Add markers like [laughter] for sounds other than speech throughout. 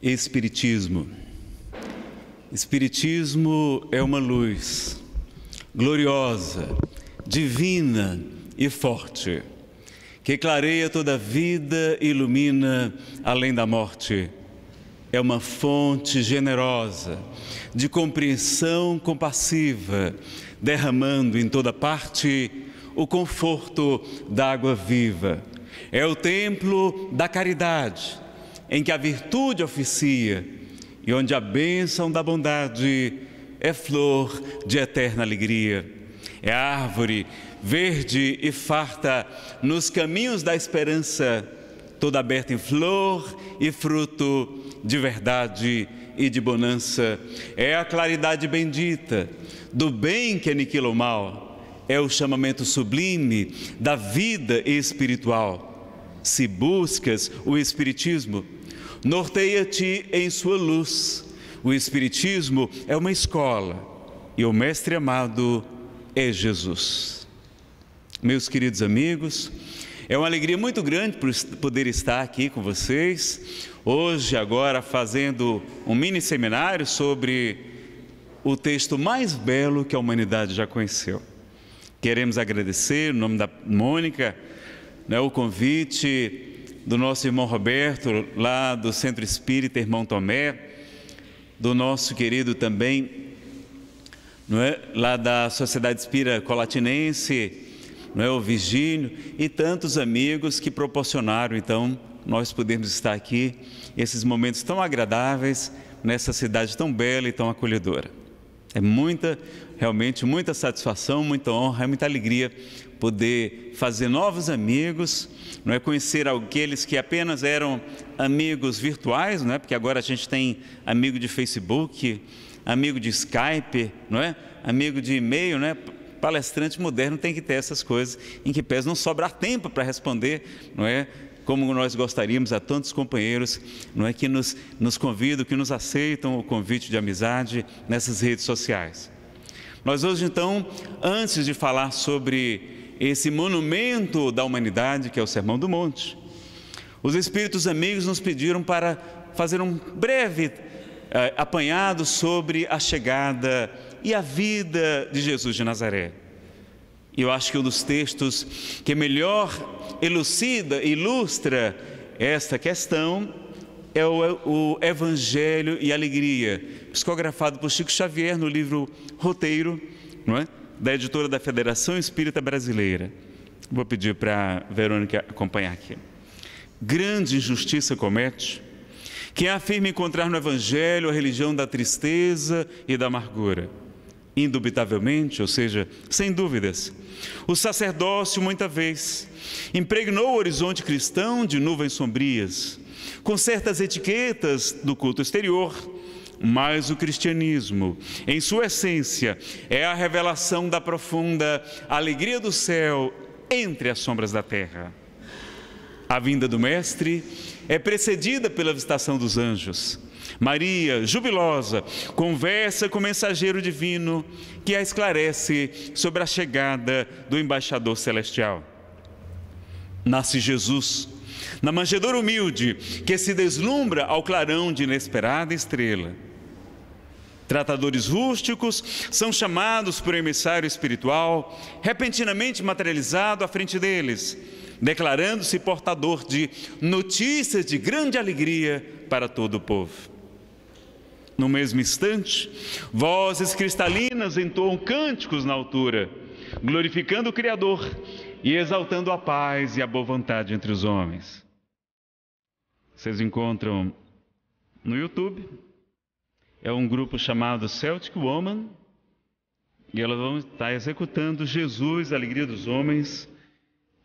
Espiritismo. Espiritismo é uma luz gloriosa, divina e forte, que clareia toda a vida e ilumina além da morte. É uma fonte generosa de compreensão compassiva, derramando em toda parte o conforto da água viva. É o templo da caridade, em que a virtude oficia e onde a bênção da bondade é flor de eterna alegria. É árvore verde e farta nos caminhos da esperança, toda aberta em flor e fruto de verdade e de bonança. É a claridade bendita do bem que aniquila o mal. É o chamamento sublime da vida espiritual. Se buscas o Espiritismo, norteia-te em sua luz. O Espiritismo é uma escola e o Mestre amado é Jesus. Meus queridos amigos, é uma alegria muito grande poder estar aqui com vocês, hoje, agora, fazendo um mini seminário sobre o texto mais belo que a humanidade já conheceu. Queremos agradecer, no nome da Mônica, né, o convite do nosso irmão Roberto, lá do Centro Espírita Irmão Tomé, do nosso querido também, não é, lá da Sociedade Espírita Colatinense, não é, o Virgínio, e tantos amigos que proporcionaram, então, nós podermos estar aqui, esses momentos tão agradáveis, nessa cidade tão bela e tão acolhedora. É muita, realmente, muita satisfação, muita honra, muita alegria poder fazer novos amigos, não é conhecer aqueles que apenas eram amigos virtuais, não é? Porque agora a gente tem amigo de Facebook, amigo de Skype, não é? Amigo de e-mail, não é? Palestrante moderno tem que ter essas coisas em que pese não sobrar tempo para responder, não é? Como nós gostaríamos a tantos companheiros, não é que nos, nos convidam, que nos aceitam o convite de amizade nessas redes sociais. Nós hoje então, antes de falar sobre esse monumento da humanidade que é o Sermão do Monte, os espíritos amigos nos pediram para fazer um breve eh, apanhado sobre a chegada e a vida de Jesus de Nazaré. E eu acho que um dos textos que melhor elucida, ilustra esta questão é o, o Evangelho e Alegria, psicografado por Chico Xavier no livro Roteiro, não é? Da editora da Federação Espírita Brasileira. Vou pedir para a Verônica acompanhar aqui. Grande injustiça comete quem afirma encontrar no Evangelho a religião da tristeza e da amargura indubitavelmente, ou seja, sem dúvidas. O sacerdócio, muita vez, impregnou o horizonte cristão de nuvens sombrias, com certas etiquetas do culto exterior, mas o cristianismo, em sua essência, é a revelação da profunda alegria do céu entre as sombras da terra. A vinda do Mestre é precedida pela visitação dos anjos Maria, jubilosa, conversa com o mensageiro divino que a esclarece sobre a chegada do embaixador celestial. Nasce Jesus, na manjedoura humilde, que se deslumbra ao clarão de inesperada estrela. Tratadores rústicos são chamados por emissário espiritual, repentinamente materializado à frente deles, declarando-se portador de notícias de grande alegria para todo o povo. No mesmo instante, vozes cristalinas entoam cânticos na altura, glorificando o Criador e exaltando a paz e a boa vontade entre os homens. Vocês encontram no YouTube. É um grupo chamado Celtic Woman. E elas vão estar executando Jesus, a Alegria dos Homens,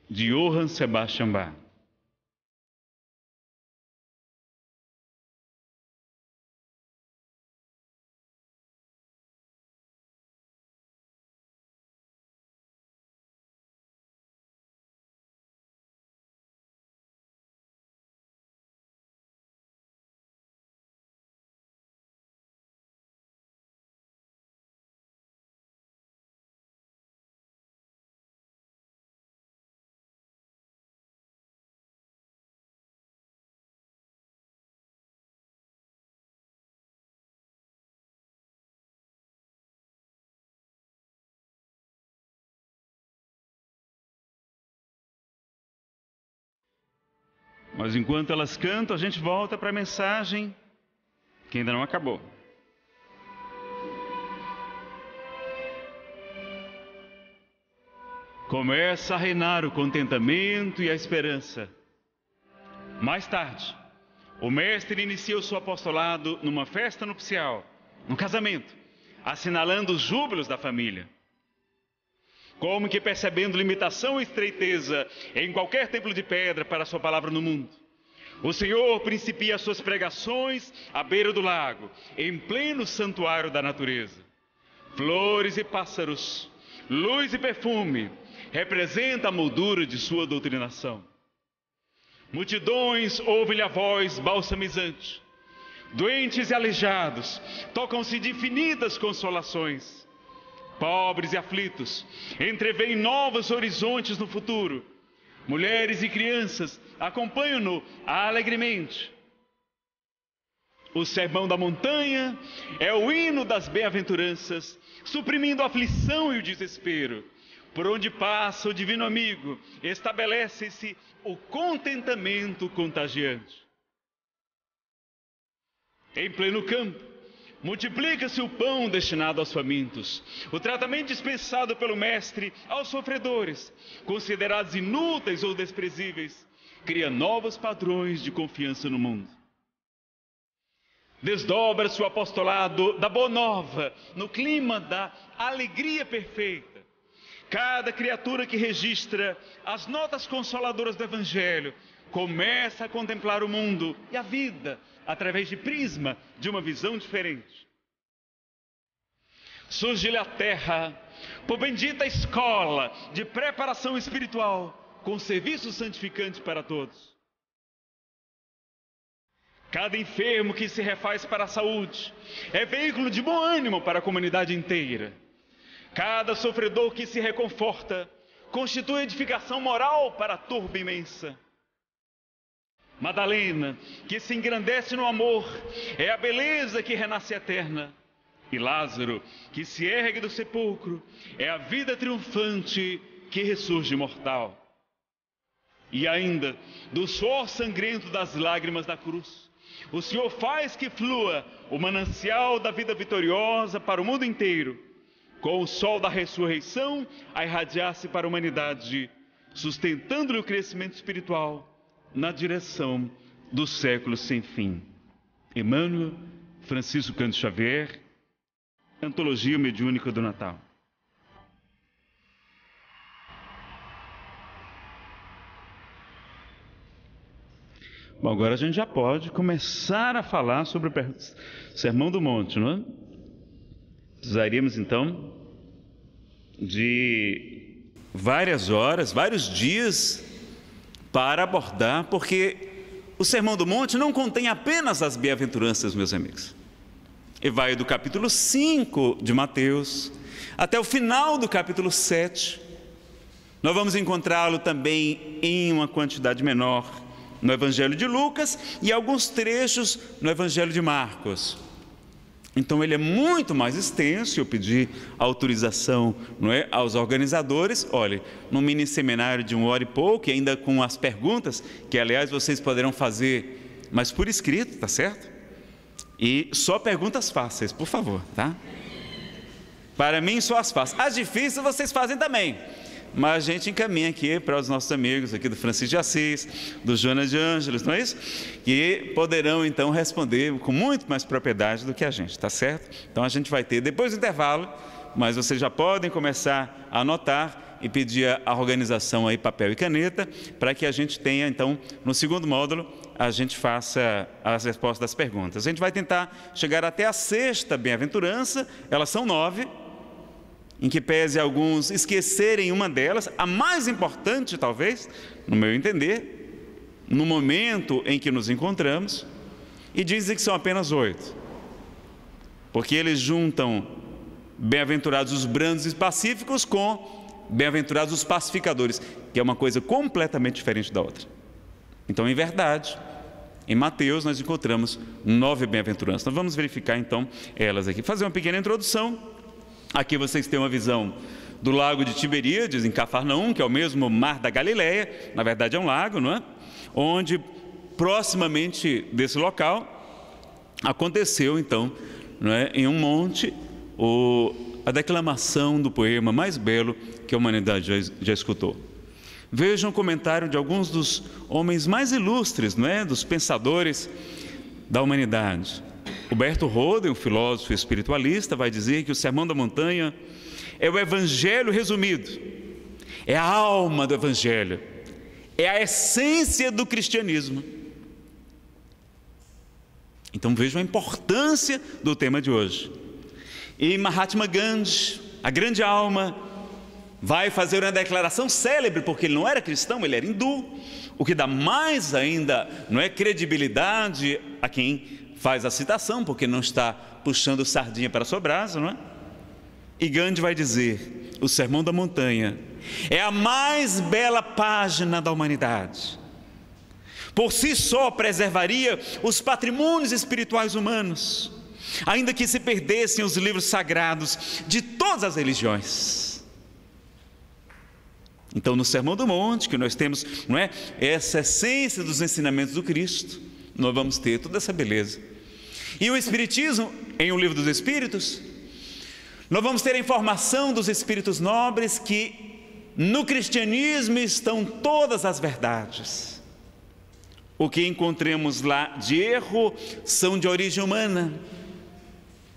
de Johann Sebastian Bach. Mas enquanto elas cantam, a gente volta para a mensagem que ainda não acabou. Começa a reinar o contentamento e a esperança. Mais tarde, o mestre inicia o seu apostolado numa festa nupcial, num casamento, assinalando os júbilos da família. Como que percebendo limitação e estreiteza em qualquer templo de pedra para a sua palavra no mundo, o Senhor principia suas pregações à beira do lago, em pleno santuário da natureza. Flores e pássaros, luz e perfume, representa a moldura de sua doutrinação. Multidões ouvem-lhe a voz balsamizante. Doentes e aleijados tocam-se de infinitas consolações pobres e aflitos, entreveem novos horizontes no futuro. Mulheres e crianças acompanham-no alegremente. O sermão da montanha é o hino das bem-aventuranças, suprimindo a aflição e o desespero. Por onde passa o divino amigo, estabelece-se o contentamento contagiante. Em pleno campo, Multiplica-se o pão destinado aos famintos, o tratamento dispensado pelo Mestre aos sofredores, considerados inúteis ou desprezíveis, cria novos padrões de confiança no mundo. Desdobra-se o apostolado da Boa Nova no clima da alegria perfeita. Cada criatura que registra as notas consoladoras do Evangelho começa a contemplar o mundo e a vida através de prisma de uma visão diferente. Surge-lhe a terra, por bendita escola de preparação espiritual, com serviço santificante para todos. Cada enfermo que se refaz para a saúde é veículo de bom ânimo para a comunidade inteira. Cada sofredor que se reconforta constitui edificação moral para a turba imensa. Madalena, que se engrandece no amor, é a beleza que renasce eterna. E Lázaro, que se ergue do sepulcro, é a vida triunfante que ressurge mortal. E ainda, do suor sangrento das lágrimas da cruz, o Senhor faz que flua o manancial da vida vitoriosa para o mundo inteiro, com o sol da ressurreição a irradiar-se para a humanidade, sustentando-lhe o crescimento espiritual na direção do século sem fim. Emmanuel, Francisco Canto Xavier, Antologia Mediúnica do Natal. Bom, agora a gente já pode começar a falar sobre o Sermão do Monte, não é? Precisaríamos então de várias horas, vários dias para abordar, porque o Sermão do Monte não contém apenas as bem-aventuranças, meus amigos. E vai do capítulo 5 de Mateus até o final do capítulo 7. Nós vamos encontrá-lo também em uma quantidade menor no Evangelho de Lucas e alguns trechos no Evangelho de Marcos. Então ele é muito mais extenso. Eu pedi autorização não é, aos organizadores. Olha, no mini seminário de uma hora e pouco, e ainda com as perguntas, que aliás vocês poderão fazer, mas por escrito, tá certo? E só perguntas fáceis, por favor, tá? Para mim, só as fáceis. As difíceis vocês fazem também mas a gente encaminha aqui para os nossos amigos aqui do Francisco de Assis, do Jonas de Ângeles, não é isso? Que poderão então responder com muito mais propriedade do que a gente, tá certo? Então a gente vai ter depois do intervalo, mas vocês já podem começar a anotar e pedir a organização aí papel e caneta para que a gente tenha então no segundo módulo a gente faça as respostas das perguntas. A gente vai tentar chegar até a sexta bem-aventurança, elas são nove em que pese alguns esquecerem uma delas, a mais importante, talvez, no meu entender, no momento em que nos encontramos, e dizem que são apenas oito, porque eles juntam bem-aventurados os brandos e pacíficos com bem-aventurados os pacificadores, que é uma coisa completamente diferente da outra. Então, em verdade, em Mateus nós encontramos nove bem-aventuranças. Nós vamos verificar então elas aqui. Fazer uma pequena introdução Aqui vocês têm uma visão do lago de Tiberíades, em Cafarnaum, que é o mesmo mar da Galileia, na verdade é um lago, não é? Onde proximamente desse local, aconteceu então, não é, em um monte, o, a declamação do poema mais belo que a humanidade já, já escutou. Vejam um comentário de alguns dos homens mais ilustres, não é, dos pensadores da humanidade. Huberto Roden, um filósofo espiritualista, vai dizer que o Sermão da Montanha é o evangelho resumido. É a alma do evangelho. É a essência do cristianismo. Então vejam a importância do tema de hoje. E Mahatma Gandhi, a grande alma, vai fazer uma declaração célebre, porque ele não era cristão, ele era hindu, o que dá mais ainda, não é credibilidade a quem faz a citação, porque não está puxando sardinha para a sua brasa, não é? E Gandhi vai dizer: o Sermão da Montanha é a mais bela página da humanidade por si só preservaria os patrimônios espirituais humanos, ainda que se perdessem os livros sagrados de todas as religiões. Então, no Sermão do Monte, que nós temos, não é, essa essência dos ensinamentos do Cristo, nós vamos ter toda essa beleza. E o Espiritismo, em O Livro dos Espíritos, nós vamos ter a informação dos espíritos nobres que no cristianismo estão todas as verdades. O que encontremos lá de erro são de origem humana.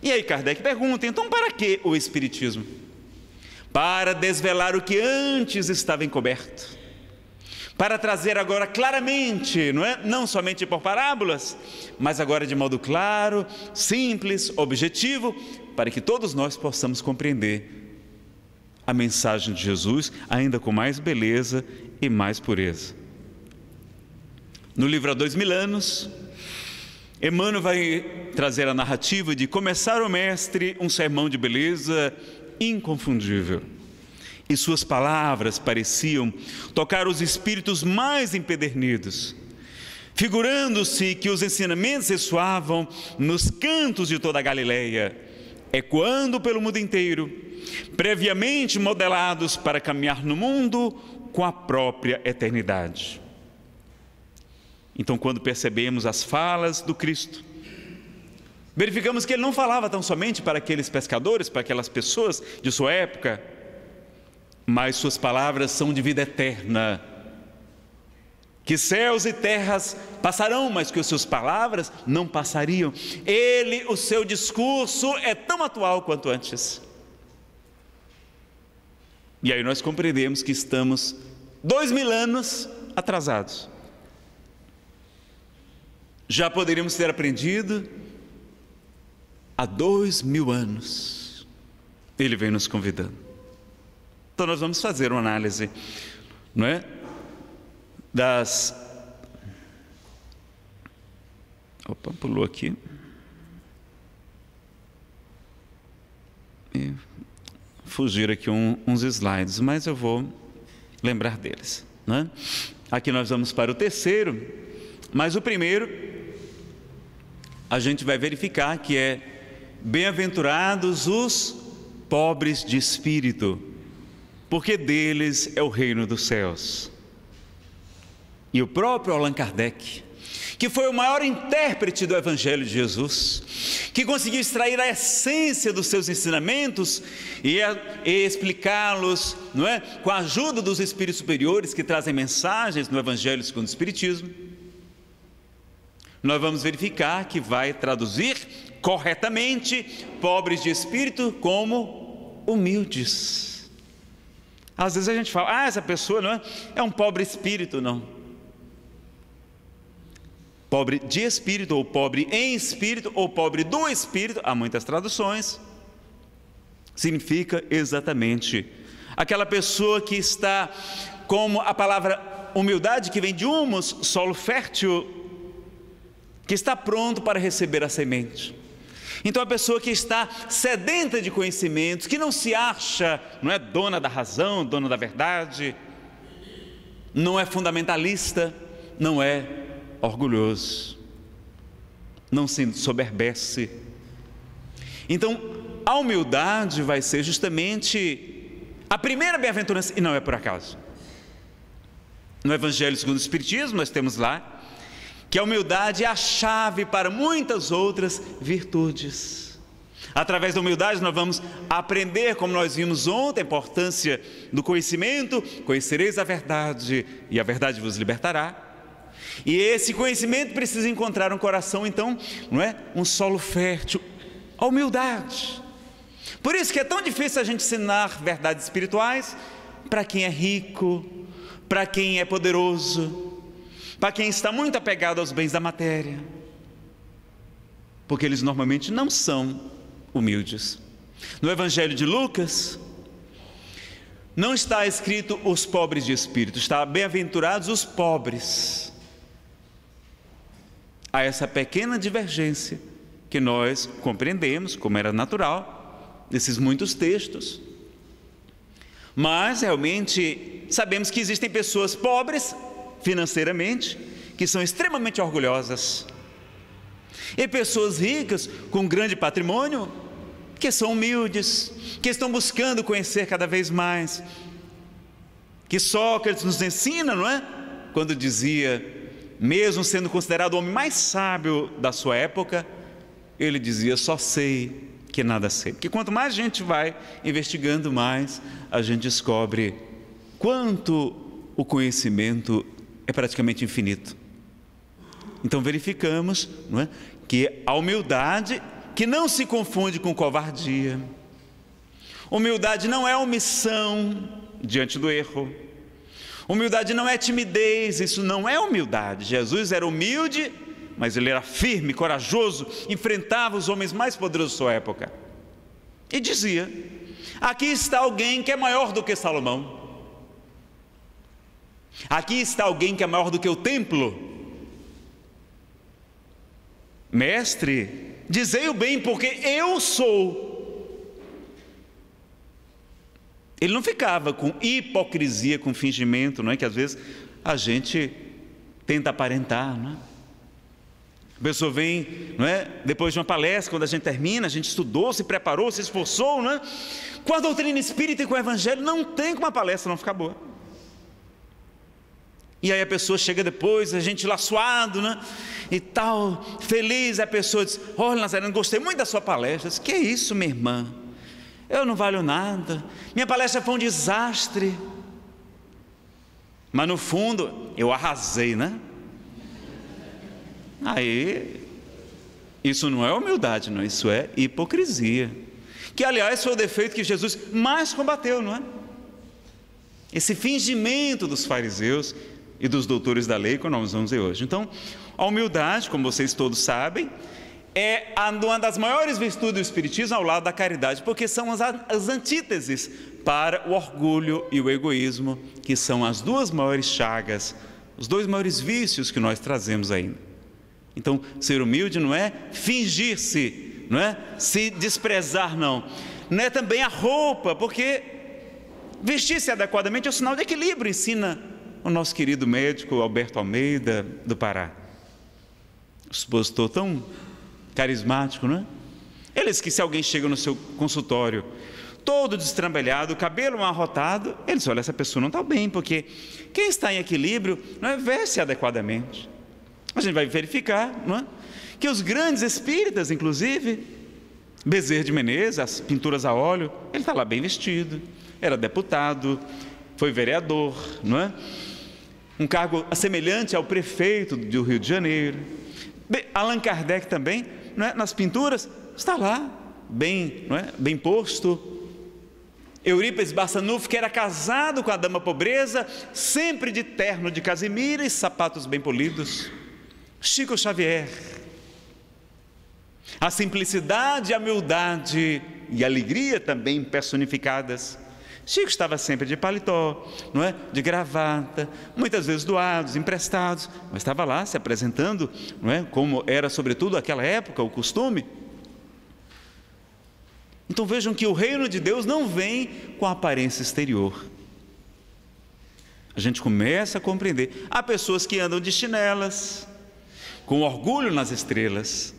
E aí Kardec pergunta: então para que o Espiritismo? Para desvelar o que antes estava encoberto. Para trazer agora claramente, não é? Não somente por parábolas, mas agora de modo claro, simples, objetivo, para que todos nós possamos compreender a mensagem de Jesus ainda com mais beleza e mais pureza. No livro Há Dois Mil Anos, Emmanuel vai trazer a narrativa de começar o mestre um sermão de beleza inconfundível. E suas palavras pareciam tocar os espíritos mais empedernidos, figurando-se que os ensinamentos ressoavam nos cantos de toda a Galileia, ecoando pelo mundo inteiro, previamente modelados para caminhar no mundo com a própria eternidade. Então, quando percebemos as falas do Cristo, verificamos que ele não falava tão somente para aqueles pescadores, para aquelas pessoas de sua época, mas suas palavras são de vida eterna. Que céus e terras passarão, mas que as suas palavras não passariam. Ele, o seu discurso é tão atual quanto antes. E aí nós compreendemos que estamos dois mil anos atrasados já poderíamos ter aprendido há dois mil anos. Ele vem nos convidando. Então nós vamos fazer uma análise, não é? Das. Opa, pulou aqui. E fugir aqui um, uns slides, mas eu vou lembrar deles. Né? Aqui nós vamos para o terceiro, mas o primeiro a gente vai verificar que é bem-aventurados os pobres de espírito, porque deles é o reino dos céus. E o próprio Allan Kardec, que foi o maior intérprete do Evangelho de Jesus, que conseguiu extrair a essência dos seus ensinamentos e, explicá-los, não é, com a ajuda dos espíritos superiores que trazem mensagens no Evangelho segundo o Espiritismo nós vamos verificar que vai traduzir corretamente pobres de espírito como humildes. Às vezes a gente fala, ah, essa pessoa não é, é um pobre espírito, não. Pobre de espírito, ou pobre em espírito, ou pobre do espírito, há muitas traduções. Significa exatamente aquela pessoa que está, como a palavra humildade, que vem de humus, solo fértil, que está pronto para receber a semente. Então a pessoa que está sedenta de conhecimentos, que não se acha, não é dona da razão, dona da verdade, não é fundamentalista, não é orgulhoso, não se soberbece. Então, a humildade vai ser justamente a primeira bem-aventurança, e não é por acaso. No Evangelho segundo o Espiritismo, nós temos lá que a humildade é a chave para muitas outras virtudes. Através da humildade, nós vamos aprender, como nós vimos ontem, a importância do conhecimento. Conhecereis a verdade, e a verdade vos libertará. E esse conhecimento precisa encontrar um coração, então, não é? Um solo fértil. A humildade. Por isso que é tão difícil a gente ensinar verdades espirituais para quem é rico, para quem é poderoso, para quem está muito apegado aos bens da matéria. Porque eles normalmente não são humildes. No Evangelho de Lucas, não está escrito os pobres de espírito, está bem-aventurados os pobres. Há essa pequena divergência que nós compreendemos, como era natural, nesses muitos textos. Mas realmente sabemos que existem pessoas pobres financeiramente que são extremamente orgulhosas, e pessoas ricas com grande patrimônio que são humildes, que estão buscando conhecer cada vez mais. Que Sócrates nos ensina, não é? Quando dizia, mesmo sendo considerado o homem mais sábio da sua época, ele dizia: Só sei que nada sei. Porque quanto mais a gente vai investigando, mais a gente descobre quanto o conhecimento é praticamente infinito. Então verificamos não é, que a humildade que não se confunde com covardia. Humildade não é omissão diante do erro. Humildade não é timidez, isso não é humildade. Jesus era humilde, mas ele era firme, corajoso, enfrentava os homens mais poderosos da sua época. E dizia: Aqui está alguém que é maior do que Salomão. Aqui está alguém que é maior do que o templo. Mestre, Dizei o bem, porque eu sou. Ele não ficava com hipocrisia, com fingimento, não é? Que às vezes a gente tenta aparentar, não é? A pessoa vem, não é? Depois de uma palestra, quando a gente termina, a gente estudou, se preparou, se esforçou, não é? Com a doutrina espírita e com o evangelho, não tem como a palestra não ficar boa. E aí a pessoa chega depois, a gente lá suado, né? E tal, feliz, a pessoa diz: Olha, Nazareno, gostei muito da sua palestra. Eu disse, que é isso, minha irmã? Eu não valho nada. Minha palestra foi um desastre. Mas no fundo, eu arrasei, né? Aí, isso não é humildade, não, isso é hipocrisia. Que, aliás, foi o defeito que Jesus mais combateu, não é? Esse fingimento dos fariseus e dos doutores da lei, como nós vamos ver hoje. Então, a humildade, como vocês todos sabem, é uma das maiores virtudes do Espiritismo ao lado da caridade, porque são as, as antíteses para o orgulho e o egoísmo, que são as duas maiores chagas, os dois maiores vícios que nós trazemos ainda. Então, ser humilde não é fingir-se, não é se desprezar, não. Não é também a roupa, porque vestir-se adequadamente é um sinal de equilíbrio, ensina o nosso querido médico Alberto Almeida, do Pará. Expositor tão carismático, não é? Ele diz que se alguém chega no seu consultório todo destrambelhado, cabelo arrotado, ele diz: olha, essa pessoa não está bem, porque quem está em equilíbrio não é veste adequadamente. A gente vai verificar, não é? Que os grandes espíritas, inclusive, Bezerra de Menezes, as pinturas a óleo, ele está lá bem vestido, era deputado, foi vereador, não é? Um cargo semelhante ao prefeito do Rio de Janeiro. Allan Kardec também, é? nas pinturas, está lá, bem, é? bem posto. Eurípides Barçanufo, que era casado com a dama pobreza, sempre de terno de casimira e sapatos bem polidos. Chico Xavier. A simplicidade, a humildade e a alegria também personificadas Chico estava sempre de paletó, não é? De gravata, muitas vezes doados, emprestados, mas estava lá se apresentando, não é? Como era sobretudo aquela época o costume. Então vejam que o reino de Deus não vem com aparência exterior. A gente começa a compreender. Há pessoas que andam de chinelas, com orgulho nas estrelas.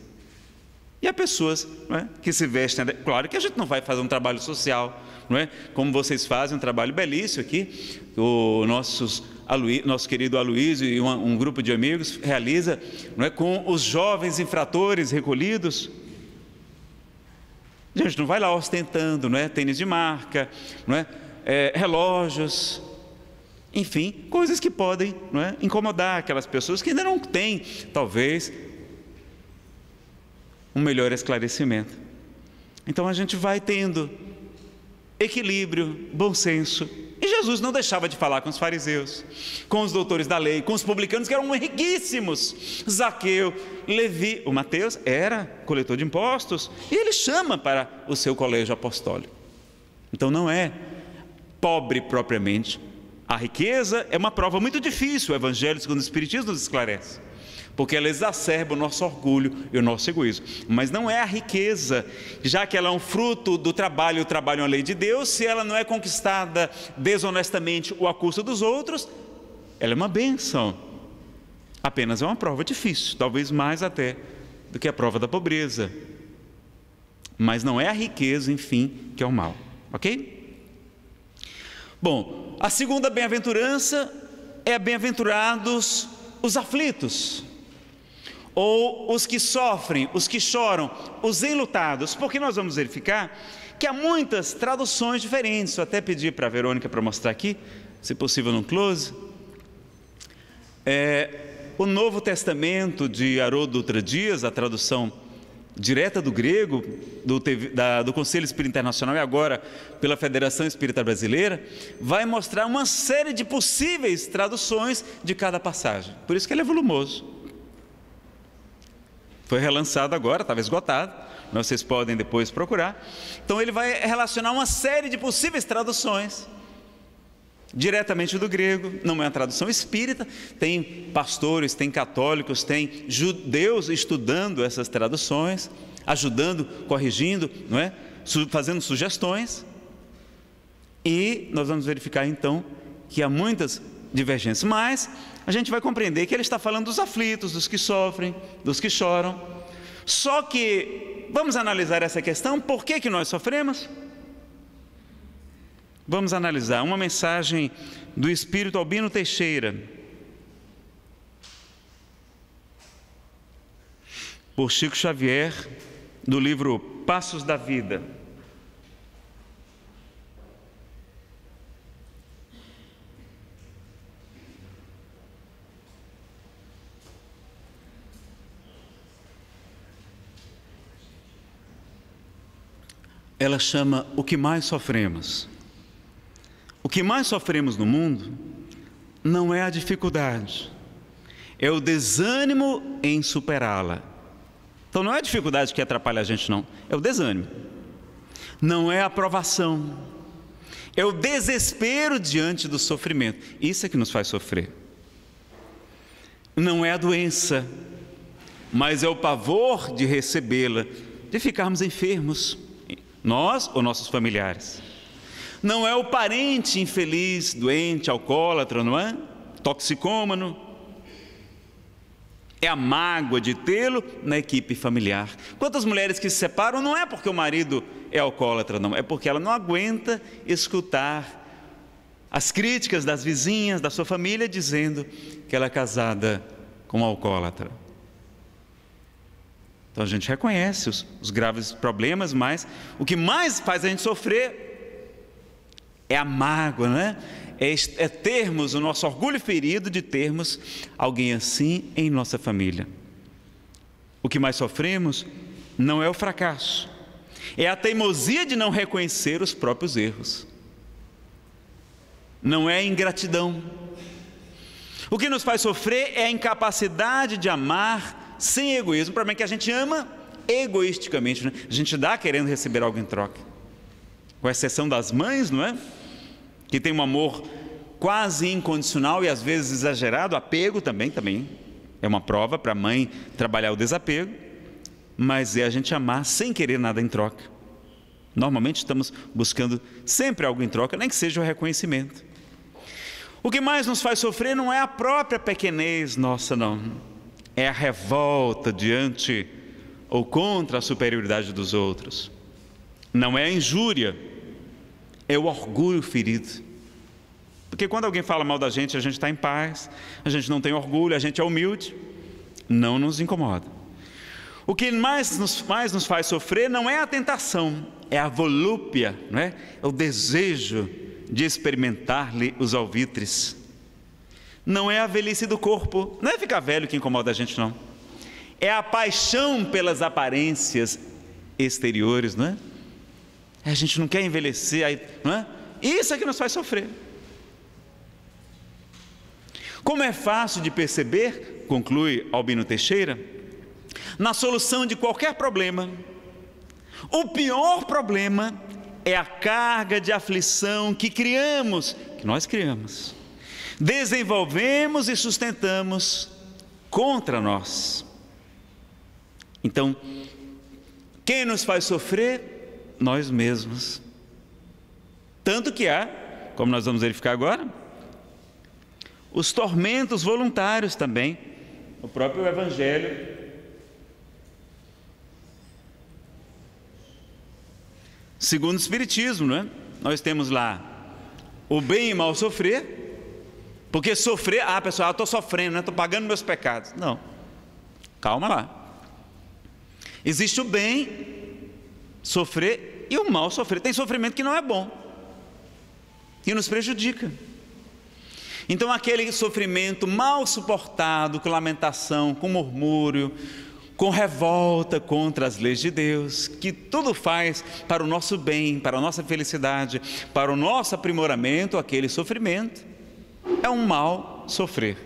E há pessoas é, que se vestem. Claro que a gente não vai fazer um trabalho social não é? Como vocês fazem um trabalho belíssimo aqui, os nossos nosso querido Aloysio e um, grupo de amigos realiza não é, com os jovens infratores recolhidos. Gente, não vai lá ostentando, não é? Tênis de marca, não é? é relógios, enfim, coisas que podem não é, incomodar aquelas pessoas que ainda não têm, talvez, um melhor esclarecimento. Então a gente vai tendo equilíbrio, bom senso. E Jesus não deixava de falar com os fariseus, com os doutores da lei, com os publicanos que eram riquíssimos. Zaqueu, Levi, o Mateus era coletor de impostos, e ele chama para o seu colégio apostólico. Então não é pobre propriamente. A riqueza é uma prova muito difícil, o Evangelho segundo o Espiritismo nos esclarece porque ela exacerba o nosso orgulho e o nosso egoísmo. Mas não é a riqueza, já que ela é um fruto do trabalho, o trabalho é uma lei de Deus, se ela não é conquistada desonestamente ou à custa dos outros, ela é uma bênção. Apenas é uma prova difícil, talvez mais até do que a prova da pobreza. Mas não é a riqueza, enfim, que é o mal, ok? Bom, a segunda bem-aventurança é bem-aventurados os aflitos ou os que sofrem, os que choram, os enlutados, porque nós vamos verificar que há muitas traduções diferentes. Eu até pedi para a Verônica para mostrar aqui, se possível no close. É, o Novo Testamento de Haroldo Dutra Dias, a tradução direta do grego, do, da, do Conselho Espírita Internacional e agora pela Federação Espírita Brasileira, vai mostrar uma série de possíveis traduções de cada passagem. Por isso que ele é volumoso. Foi relançado agora, estava esgotado, mas vocês podem depois procurar. Então ele vai relacionar uma série de possíveis traduções diretamente do grego, não é uma tradução espírita, tem pastores, tem católicos, tem judeus estudando essas traduções, ajudando, corrigindo, não é? Fazendo sugestões. E nós vamos verificar então que há muitas divergências, mas a gente vai compreender que ele está falando dos aflitos, dos que sofrem, dos que choram. Só que vamos analisar essa questão, por que, que nós sofremos? Vamos analisar uma mensagem do Espírito Albino Teixeira, por Chico Xavier, do livro Passos da Vida. Ela chama o que mais sofremos. O que mais sofremos no mundo não é a dificuldade, é o desânimo em superá-la. Então não é a dificuldade que atrapalha a gente, não, é o desânimo. Não é a aprovação, é o desespero diante do sofrimento. Isso é que nos faz sofrer. Não é a doença, mas é o pavor de recebê-la, de ficarmos enfermos nós ou nossos familiares. Não é o parente infeliz, doente, alcoólatra, não é? Toxicômano. É a mágoa de tê-lo na equipe familiar. Quantas mulheres que se separam não é porque o marido é alcoólatra, não, é porque ela não aguenta escutar as críticas das vizinhas, da sua família, dizendo que ela é casada com um alcoólatra. Então a gente reconhece os, os graves problemas, mas o que mais faz a gente sofrer é a mágoa, né? É, é termos o nosso orgulho ferido de termos alguém assim em nossa família. O que mais sofremos não é o fracasso, é a teimosia de não reconhecer os próprios erros. Não é ingratidão. O que nos faz sofrer é a incapacidade de amar sem egoísmo. O problema é que a gente ama egoisticamente, né? a gente dá querendo receber algo em troca. Com exceção das mães, não é? Que tem um amor quase incondicional e às vezes exagerado, apego também, também é uma prova para a mãe trabalhar o desapego, mas é a gente amar sem querer nada em troca. Normalmente estamos buscando sempre algo em troca, nem que seja o reconhecimento. O que mais nos faz sofrer não é a própria pequenez nossa, não é a revolta diante ou contra a superioridade dos outros. Não é a injúria, é o orgulho ferido. Porque quando alguém fala mal da gente, a gente está em paz, a gente não tem orgulho, a gente é humilde, não nos incomoda. O que mais nos, mais nos faz sofrer não é a tentação, é a volúpia, não é? é o desejo de experimentar-lhe os alvitres. Não é a velhice do corpo, não é ficar velho que incomoda a gente, não. É a paixão pelas aparências exteriores, não é? A gente não quer envelhecer, não é? Isso é que nos faz sofrer. Como é fácil de perceber, conclui Albino Teixeira, na solução de qualquer problema, o pior problema é a carga de aflição que criamos, que nós criamos, desenvolvemos e sustentamos contra nós. Então, quem nos faz sofrer? Nós mesmos. Tanto que há, como nós vamos verificar agora, os tormentos voluntários também. O próprio Evangelho segundo o Espiritismo, é? Nós temos lá o bem e mal sofrer, porque sofrer, ah, pessoal, eu estou sofrendo, né? estou pagando meus pecados. Não, calma lá. Existe o bem sofrer e o mal sofrer. Tem sofrimento que não é bom, que nos prejudica. Então, aquele sofrimento mal suportado, com lamentação, com murmúrio, com revolta contra as leis de Deus, que tudo faz para o nosso bem, para a nossa felicidade, para o nosso aprimoramento, aquele sofrimento é um mal sofrer.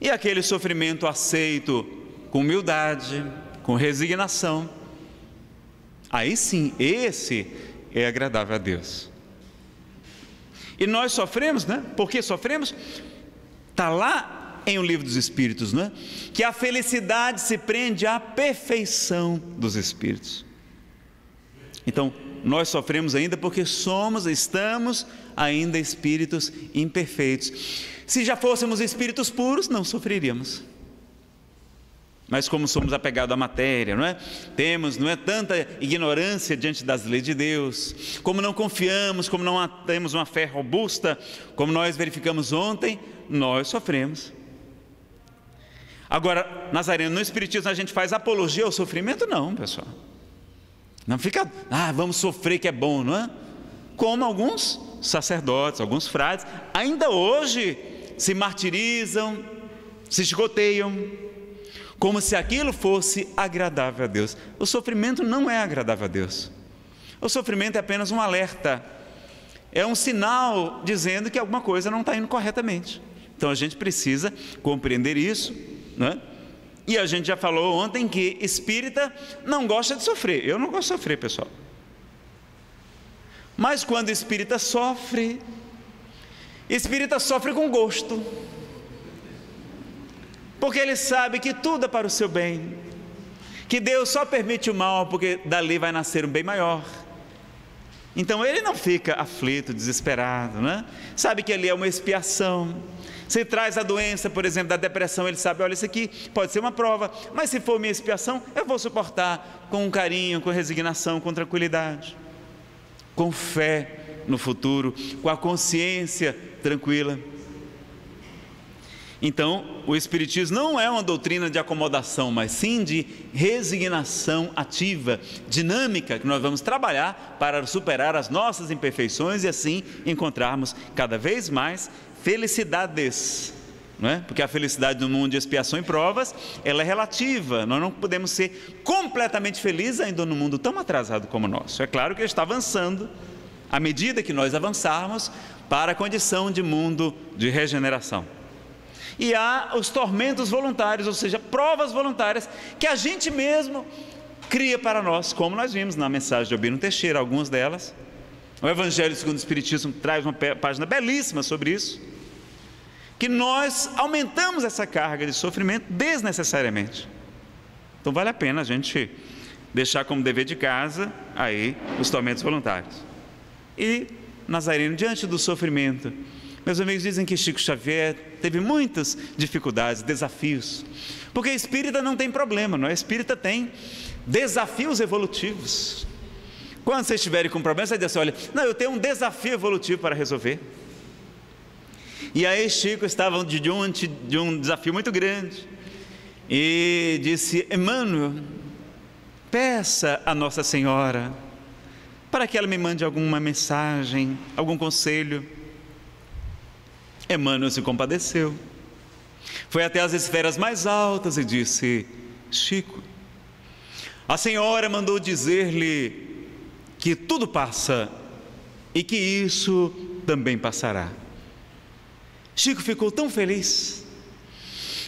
E aquele sofrimento aceito com humildade, com resignação, aí sim, esse é agradável a Deus. E nós sofremos, né? Por que sofremos? Está lá em O Livro dos Espíritos, né? Que a felicidade se prende à perfeição dos espíritos. Então, nós sofremos ainda porque somos, estamos ainda espíritos imperfeitos. Se já fôssemos espíritos puros, não sofreríamos. Mas como somos apegados à matéria, não é? Temos, não é tanta ignorância diante das leis de Deus, como não confiamos, como não temos uma fé robusta, como nós verificamos ontem, nós sofremos. Agora, Nazareno, no Espiritismo a gente faz apologia ao sofrimento? Não, pessoal. Não fica, ah, vamos sofrer que é bom, não é? Como alguns sacerdotes, alguns frades, ainda hoje se martirizam, se esgoteiam, como se aquilo fosse agradável a Deus. O sofrimento não é agradável a Deus. O sofrimento é apenas um alerta, é um sinal dizendo que alguma coisa não está indo corretamente. Então a gente precisa compreender isso, né? E a gente já falou ontem que espírita não gosta de sofrer. Eu não gosto de sofrer, pessoal. Mas quando espírita sofre, espírita sofre com gosto porque ele sabe que tudo é para o seu bem, que Deus só permite o mal porque dali vai nascer um bem maior. Então ele não fica aflito, desesperado, né? Sabe que ali é uma expiação. Se traz a doença, por exemplo, da depressão, ele sabe, olha, isso aqui pode ser uma prova, mas se for minha expiação, eu vou suportar com carinho, com resignação, com tranquilidade, com fé no futuro, com a consciência tranquila. Então, o Espiritismo não é uma doutrina de acomodação, mas sim de resignação ativa, dinâmica, que nós vamos trabalhar para superar as nossas imperfeições e assim encontrarmos cada vez mais felicidades. É? Porque a felicidade no mundo de expiação e provas, ela é relativa. Nós não podemos ser completamente felizes ainda no mundo tão atrasado como o nosso. É claro que ele está avançando à medida que nós avançarmos para a condição de mundo de regeneração e há os tormentos voluntários, ou seja, provas voluntárias que a gente mesmo cria para nós, como nós vimos na mensagem de Albino Teixeira, algumas delas. O Evangelho segundo o Espiritismo traz uma página belíssima sobre isso. Que nós aumentamos essa carga de sofrimento desnecessariamente. Então vale a pena a gente deixar como dever de casa aí os tormentos voluntários. E Nazareno, diante do sofrimento, meus amigos dizem que Chico Xavier teve muitas dificuldades, desafios. Porque espírita não tem problema, não é? Espírita tem desafios evolutivos. Quando vocês estiverem com problemas, você diz assim: olha, não, eu tenho um desafio evolutivo para resolver. E aí Chico estava diante de um desafio muito grande e disse: Emmanuel, peça a Nossa Senhora para que ela me mande alguma mensagem, algum conselho. Emmanuel se compadeceu, foi até as esferas mais altas e disse: Chico, a senhora mandou dizer-lhe que tudo passa e que isso também passará. Chico ficou tão feliz,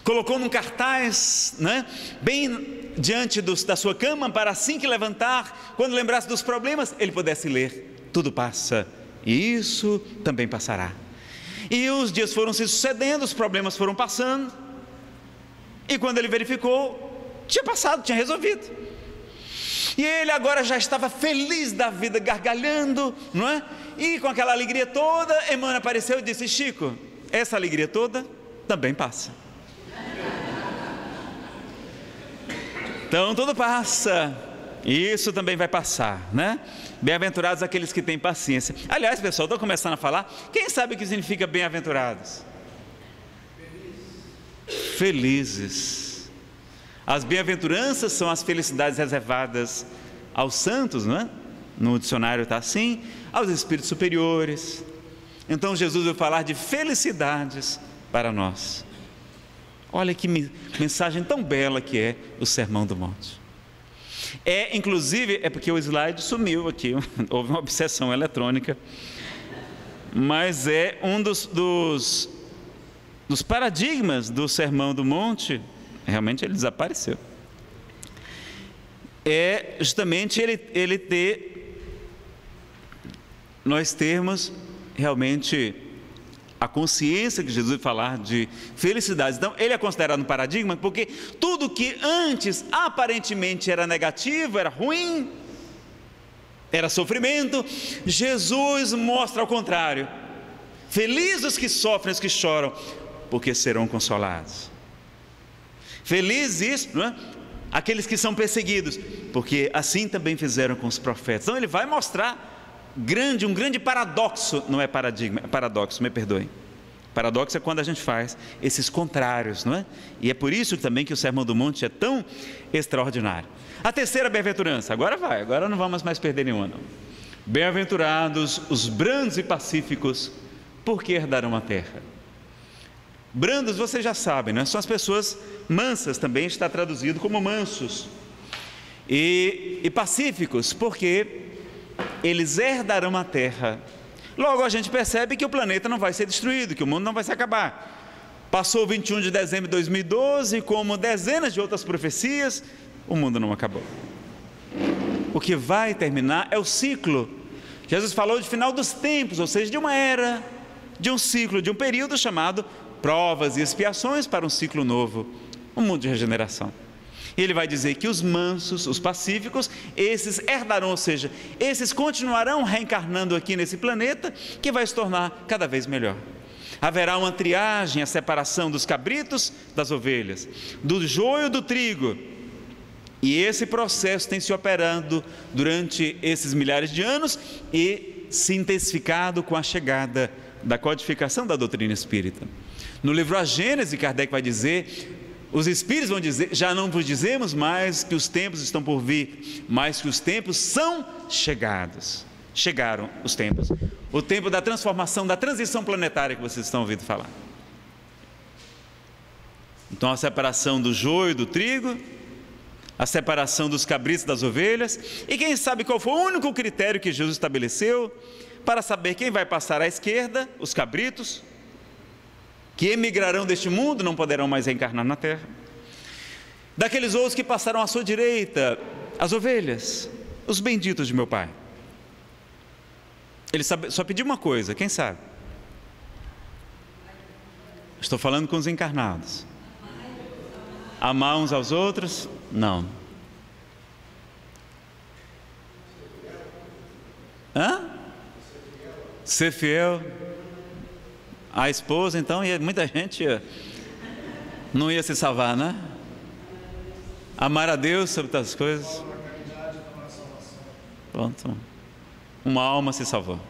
colocou num cartaz, né, bem diante dos, da sua cama, para assim que levantar, quando lembrasse dos problemas, ele pudesse ler: tudo passa e isso também passará. E os dias foram se sucedendo, os problemas foram passando, e quando ele verificou, tinha passado, tinha resolvido. E ele agora já estava feliz da vida, gargalhando, não é? E com aquela alegria toda, Emmanuel apareceu e disse: Chico, essa alegria toda também passa. Então tudo passa, isso também vai passar, né? Bem-aventurados aqueles que têm paciência. Aliás, pessoal, estou começando a falar. Quem sabe o que significa bem-aventurados? Felizes. As bem-aventuranças são as felicidades reservadas aos santos, não é? No dicionário está assim, aos espíritos superiores, então Jesus vai falar de felicidades para nós. Olha que mensagem tão bela que é o Sermão do Monte. É, inclusive, é porque o slide sumiu aqui, [laughs] houve uma obsessão eletrônica, mas é um dos, dos, dos paradigmas do Sermão do Monte, realmente ele desapareceu. É justamente ele, ele ter, nós termos realmente a consciência que Jesus falar de felicidade. Então, ele é considerado um paradigma porque tudo que antes aparentemente era negativo, era ruim, era sofrimento, Jesus mostra ao contrário. Felizes os que sofrem, os que choram, porque serão consolados. Felizes, é? Aqueles que são perseguidos, porque assim também fizeram com os profetas. Então ele vai mostrar grande, um grande paradoxo, não é paradigma, é paradoxo, me perdoem. Paradoxo é quando a gente faz esses contrários, não é? E é por isso também que o Sermão do Monte é tão extraordinário. A terceira bem-aventurança, agora vai, agora não vamos mais perder nenhuma. Não. Bem-aventurados os brandos e pacíficos, porque herdarão a terra. Brandos, vocês já sabem, não é? São as pessoas mansas, também está traduzido como mansos. E, e pacíficos, porque eles herdarão a terra. Logo a gente percebe que o planeta não vai ser destruído, que o mundo não vai se acabar. Passou 21 de dezembro de 2012, como dezenas de outras profecias, o mundo não acabou. O que vai terminar é o ciclo. Jesus falou de final dos tempos, ou seja, de uma era, de um ciclo, de um período chamado provas e expiações para um ciclo novo, um mundo de regeneração. E ele vai dizer que os mansos, os pacíficos, esses herdarão, ou seja, esses continuarão reencarnando aqui nesse planeta, que vai se tornar cada vez melhor. Haverá uma triagem, a separação dos cabritos das ovelhas, do joio do trigo. E esse processo tem se operando durante esses milhares de anos e se intensificado com a chegada da codificação da doutrina espírita. No livro A Gênese, Kardec vai dizer os espíritos vão dizer: já não vos dizemos mais que os tempos estão por vir, mas que os tempos são chegados. Chegaram os tempos. O tempo da transformação, da transição planetária que vocês estão ouvindo falar. Então, a separação do joio do trigo, a separação dos cabritos das ovelhas, e quem sabe qual foi o único critério que Jesus estabeleceu para saber quem vai passar à esquerda, os cabritos, que emigrarão deste mundo, não poderão mais reencarnar na terra. Daqueles outros que passarão à sua direita, as ovelhas, os benditos de meu Pai. Ele só pediu uma coisa, quem sabe? Estou falando com os encarnados. Amar uns aos outros? Não. Hã? Ser fiel a esposa, então, e muita gente não ia se salvar, né? Amar a Deus sobre todas as coisas. Pronto. Uma alma se salvou.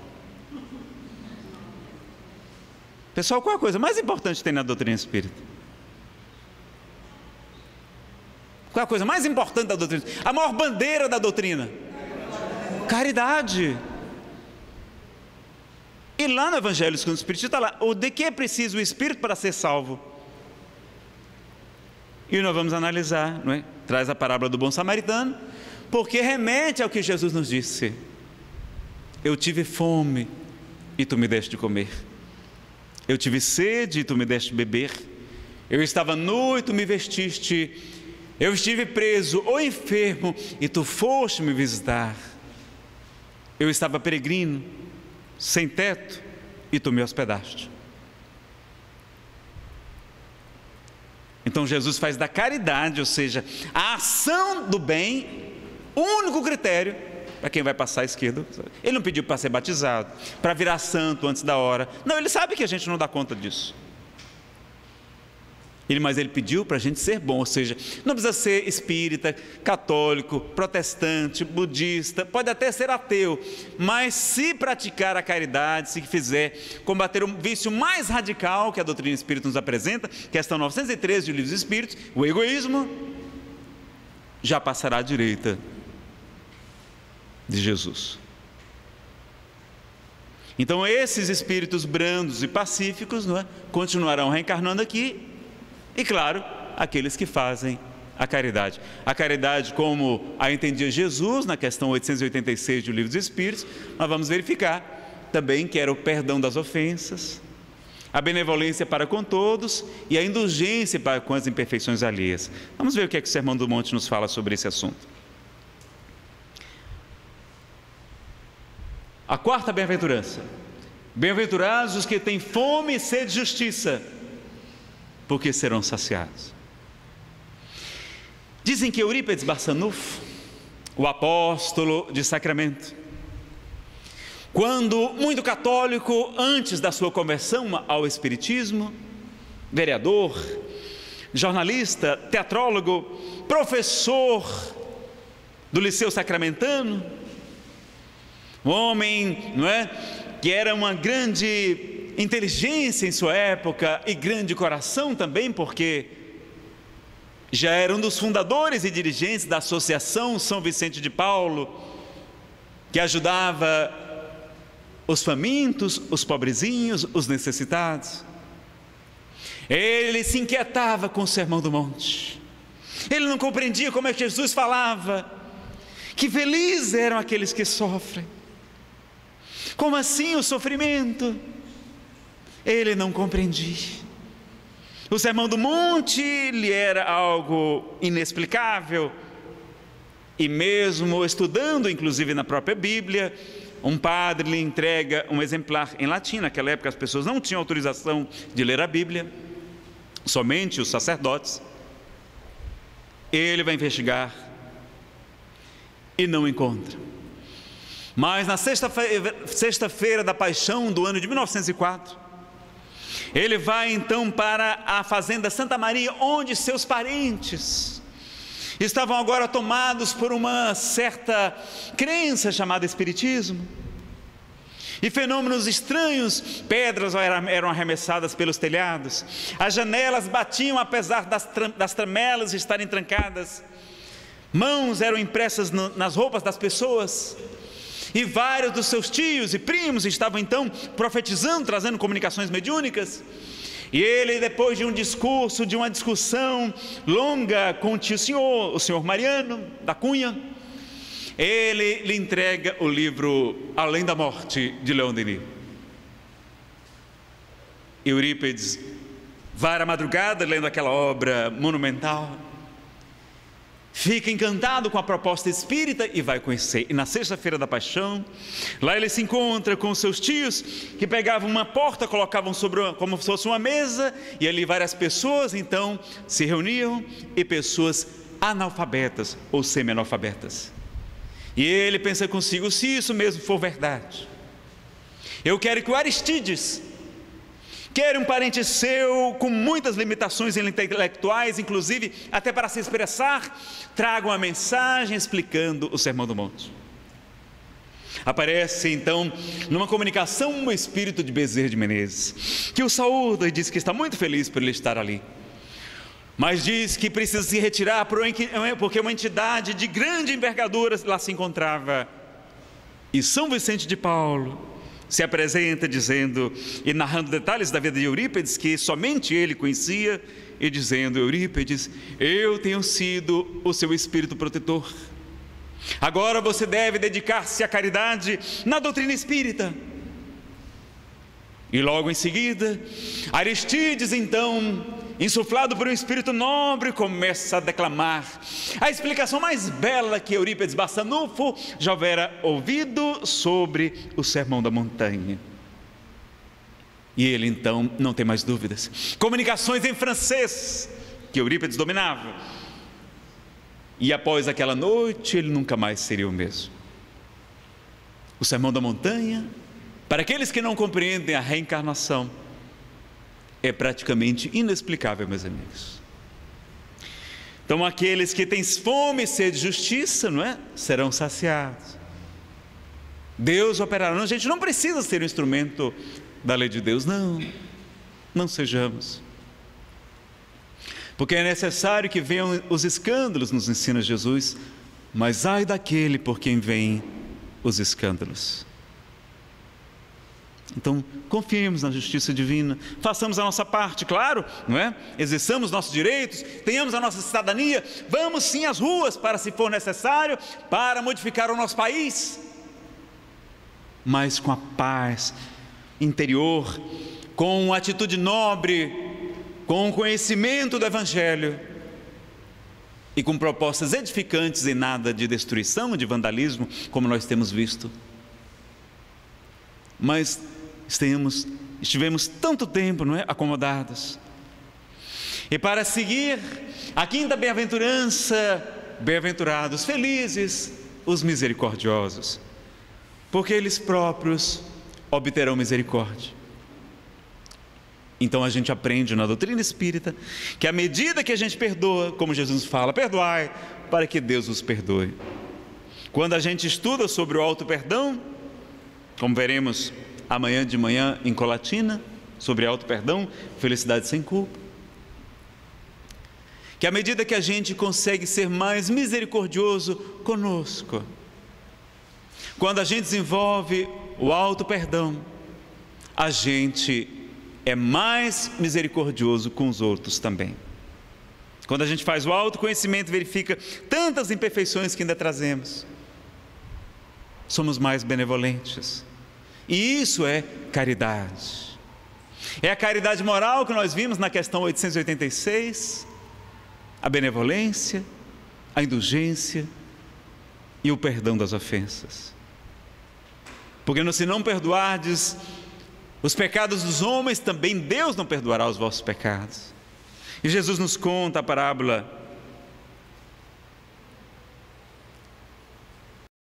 Pessoal, qual é a coisa mais importante que tem na doutrina espírita? Qual é a coisa mais importante da doutrina? A maior bandeira da doutrina? Caridade. E lá no Evangelho segundo o Espírito está lá, o de que é preciso o Espírito para ser salvo? E nós vamos analisar, não é? Traz a parábola do bom samaritano, porque remete ao que Jesus nos disse. Eu tive fome e tu me deste de comer. Eu tive sede e tu me deste de beber. Eu estava nu e tu me vestiste. Eu estive preso ou enfermo e tu foste me visitar. Eu estava peregrino, sem teto e tu me hospedaste. Então Jesus faz da caridade, ou seja, a ação do bem, o único critério para quem vai passar à esquerda. Ele não pediu para ser batizado, para virar santo antes da hora. Não, ele sabe que a gente não dá conta disso. Ele, mas ele pediu para a gente ser bom, ou seja, não precisa ser espírita, católico, protestante, budista, pode até ser ateu, mas se praticar a caridade, se fizer combater o vício mais radical que a doutrina espírita nos apresenta, questão 913 do Livro dos Espíritos, o egoísmo, já passará à direita de Jesus. Então, esses espíritos brandos e pacíficos é, continuarão reencarnando aqui e, claro, aqueles que fazem a caridade. A caridade, como a entendia Jesus na questão 886 do Livro dos Espíritos, nós vamos verificar também que era o perdão das ofensas, a benevolência para com todos e a indulgência para com as imperfeições alheias. Vamos ver o que, é que o Sermão do Monte nos fala sobre esse assunto. A quarta bem-aventurança. Bem-aventurados os que têm fome e sede de justiça porque serão saciados. Dizem que Eurípides Barçanufo, o apóstolo de Sacramento, quando muito católico, antes da sua conversão ao Espiritismo, vereador, jornalista, teatrólogo, professor do Liceu Sacramentano, um homem, não é, que era uma grande inteligência em sua época e grande coração também, porque já era um dos fundadores e dirigentes da Associação São Vicente de Paulo, que ajudava os famintos, os pobrezinhos, os necessitados. Ele se inquietava com o Sermão do Monte. Ele não compreendia como é que Jesus falava. Que felizes eram aqueles que sofrem. Como assim o sofrimento? Ele não compreendia. O sermão do monte lhe era algo inexplicável, e mesmo estudando, inclusive na própria Bíblia, um padre lhe entrega um exemplar em latim. Naquela época as pessoas não tinham autorização de ler a Bíblia, somente os sacerdotes. Ele vai investigar e não encontra. Mas na sexta-feira sexta da paixão do ano de 1904, ele vai então para a fazenda Santa Maria, onde seus parentes estavam agora tomados por uma certa crença chamada Espiritismo. E fenômenos estranhos, pedras eram arremessadas pelos telhados, as janelas batiam apesar das, das tramelas estarem trancadas, mãos eram impressas nas roupas das pessoas, e vários dos seus tios e primos estavam então profetizando, trazendo comunicações mediúnicas. E ele, depois de um discurso, de uma discussão longa com o tio senhor, o senhor Mariano da Cunha, ele lhe entrega o livro Além da Morte de Leão Denis. Eurípides vai à madrugada lendo aquela obra monumental fica encantado com a proposta espírita e vai conhecer. E na sexta-feira da paixão, lá ele se encontra com seus tios que pegavam uma porta, colocavam sobre uma, como se fosse uma mesa, e ali várias pessoas então se reuniam e pessoas analfabetas ou semi-analfabetas. E ele pensa consigo: se isso mesmo for verdade, eu quero que o Aristides Quer um parente seu com muitas limitações intelectuais, inclusive até para se expressar, traga uma mensagem explicando o Sermão do Monte. Aparece então numa comunicação o espírito de Bezerra de Menezes, que o saúda e diz que está muito feliz por ele estar ali. Mas diz que precisa se retirar porque uma entidade de grande envergadura lá se encontrava. E São Vicente de Paulo se apresenta dizendo e narrando detalhes da vida de Eurípides que somente ele conhecia e dizendo: Eurípides, eu tenho sido o seu espírito protetor. Agora você deve dedicar-se à caridade na doutrina espírita. E logo em seguida, Aristides, então, insuflado por um espírito nobre, começa a declamar a explicação mais bela que Eurípides Bassanufo já houvera ouvido sobre o Sermão da Montanha. E ele então não tem mais dúvidas. Comunicações em francês, que Eurípides dominava e após aquela noite, ele nunca mais seria o mesmo. O sermão da montanha, para aqueles que não compreendem a reencarnação, é praticamente inexplicável, meus amigos. Então, aqueles que têm fome e sede de justiça, não é? Serão saciados. Deus operará. Não, a gente não precisa ser um instrumento da lei de Deus, não. Não sejamos. Porque é necessário que venham os escândalos, nos ensina Jesus, mas ai daquele por quem vêm os escândalos. Então, confiemos na justiça divina, façamos a nossa parte, claro, não é? Exerçamos nossos direitos, tenhamos a nossa cidadania, vamos sim às ruas para, se for necessário, para modificar o nosso país, mas com a paz interior, com uma atitude nobre, com o conhecimento do Evangelho e com propostas edificantes e nada de destruição, de vandalismo, como nós temos visto. Mas estivemos, estivemos tanto tempo não é, acomodados. E para seguir a quinta bem-aventurança, bem-aventurados, felizes os misericordiosos, porque eles próprios obterão misericórdia. Então a gente aprende na doutrina espírita que à medida que a gente perdoa, como Jesus fala, perdoai para que Deus os perdoe. Quando a gente estuda sobre o alto perdão, como veremos amanhã de manhã em Colatina, sobre alto perdão, felicidade sem culpa, que à medida que a gente consegue ser mais misericordioso conosco, quando a gente desenvolve o alto perdão, a gente é mais misericordioso com os outros também. Quando a gente faz o autoconhecimento, verifica tantas imperfeições que ainda trazemos. Somos mais benevolentes. E isso é caridade. É a caridade moral que nós vimos na questão 886, a benevolência, a indulgência e o perdão das ofensas. Porque se não perdoardes os pecados dos homens também Deus não perdoará os vossos pecados. E Jesus nos conta a parábola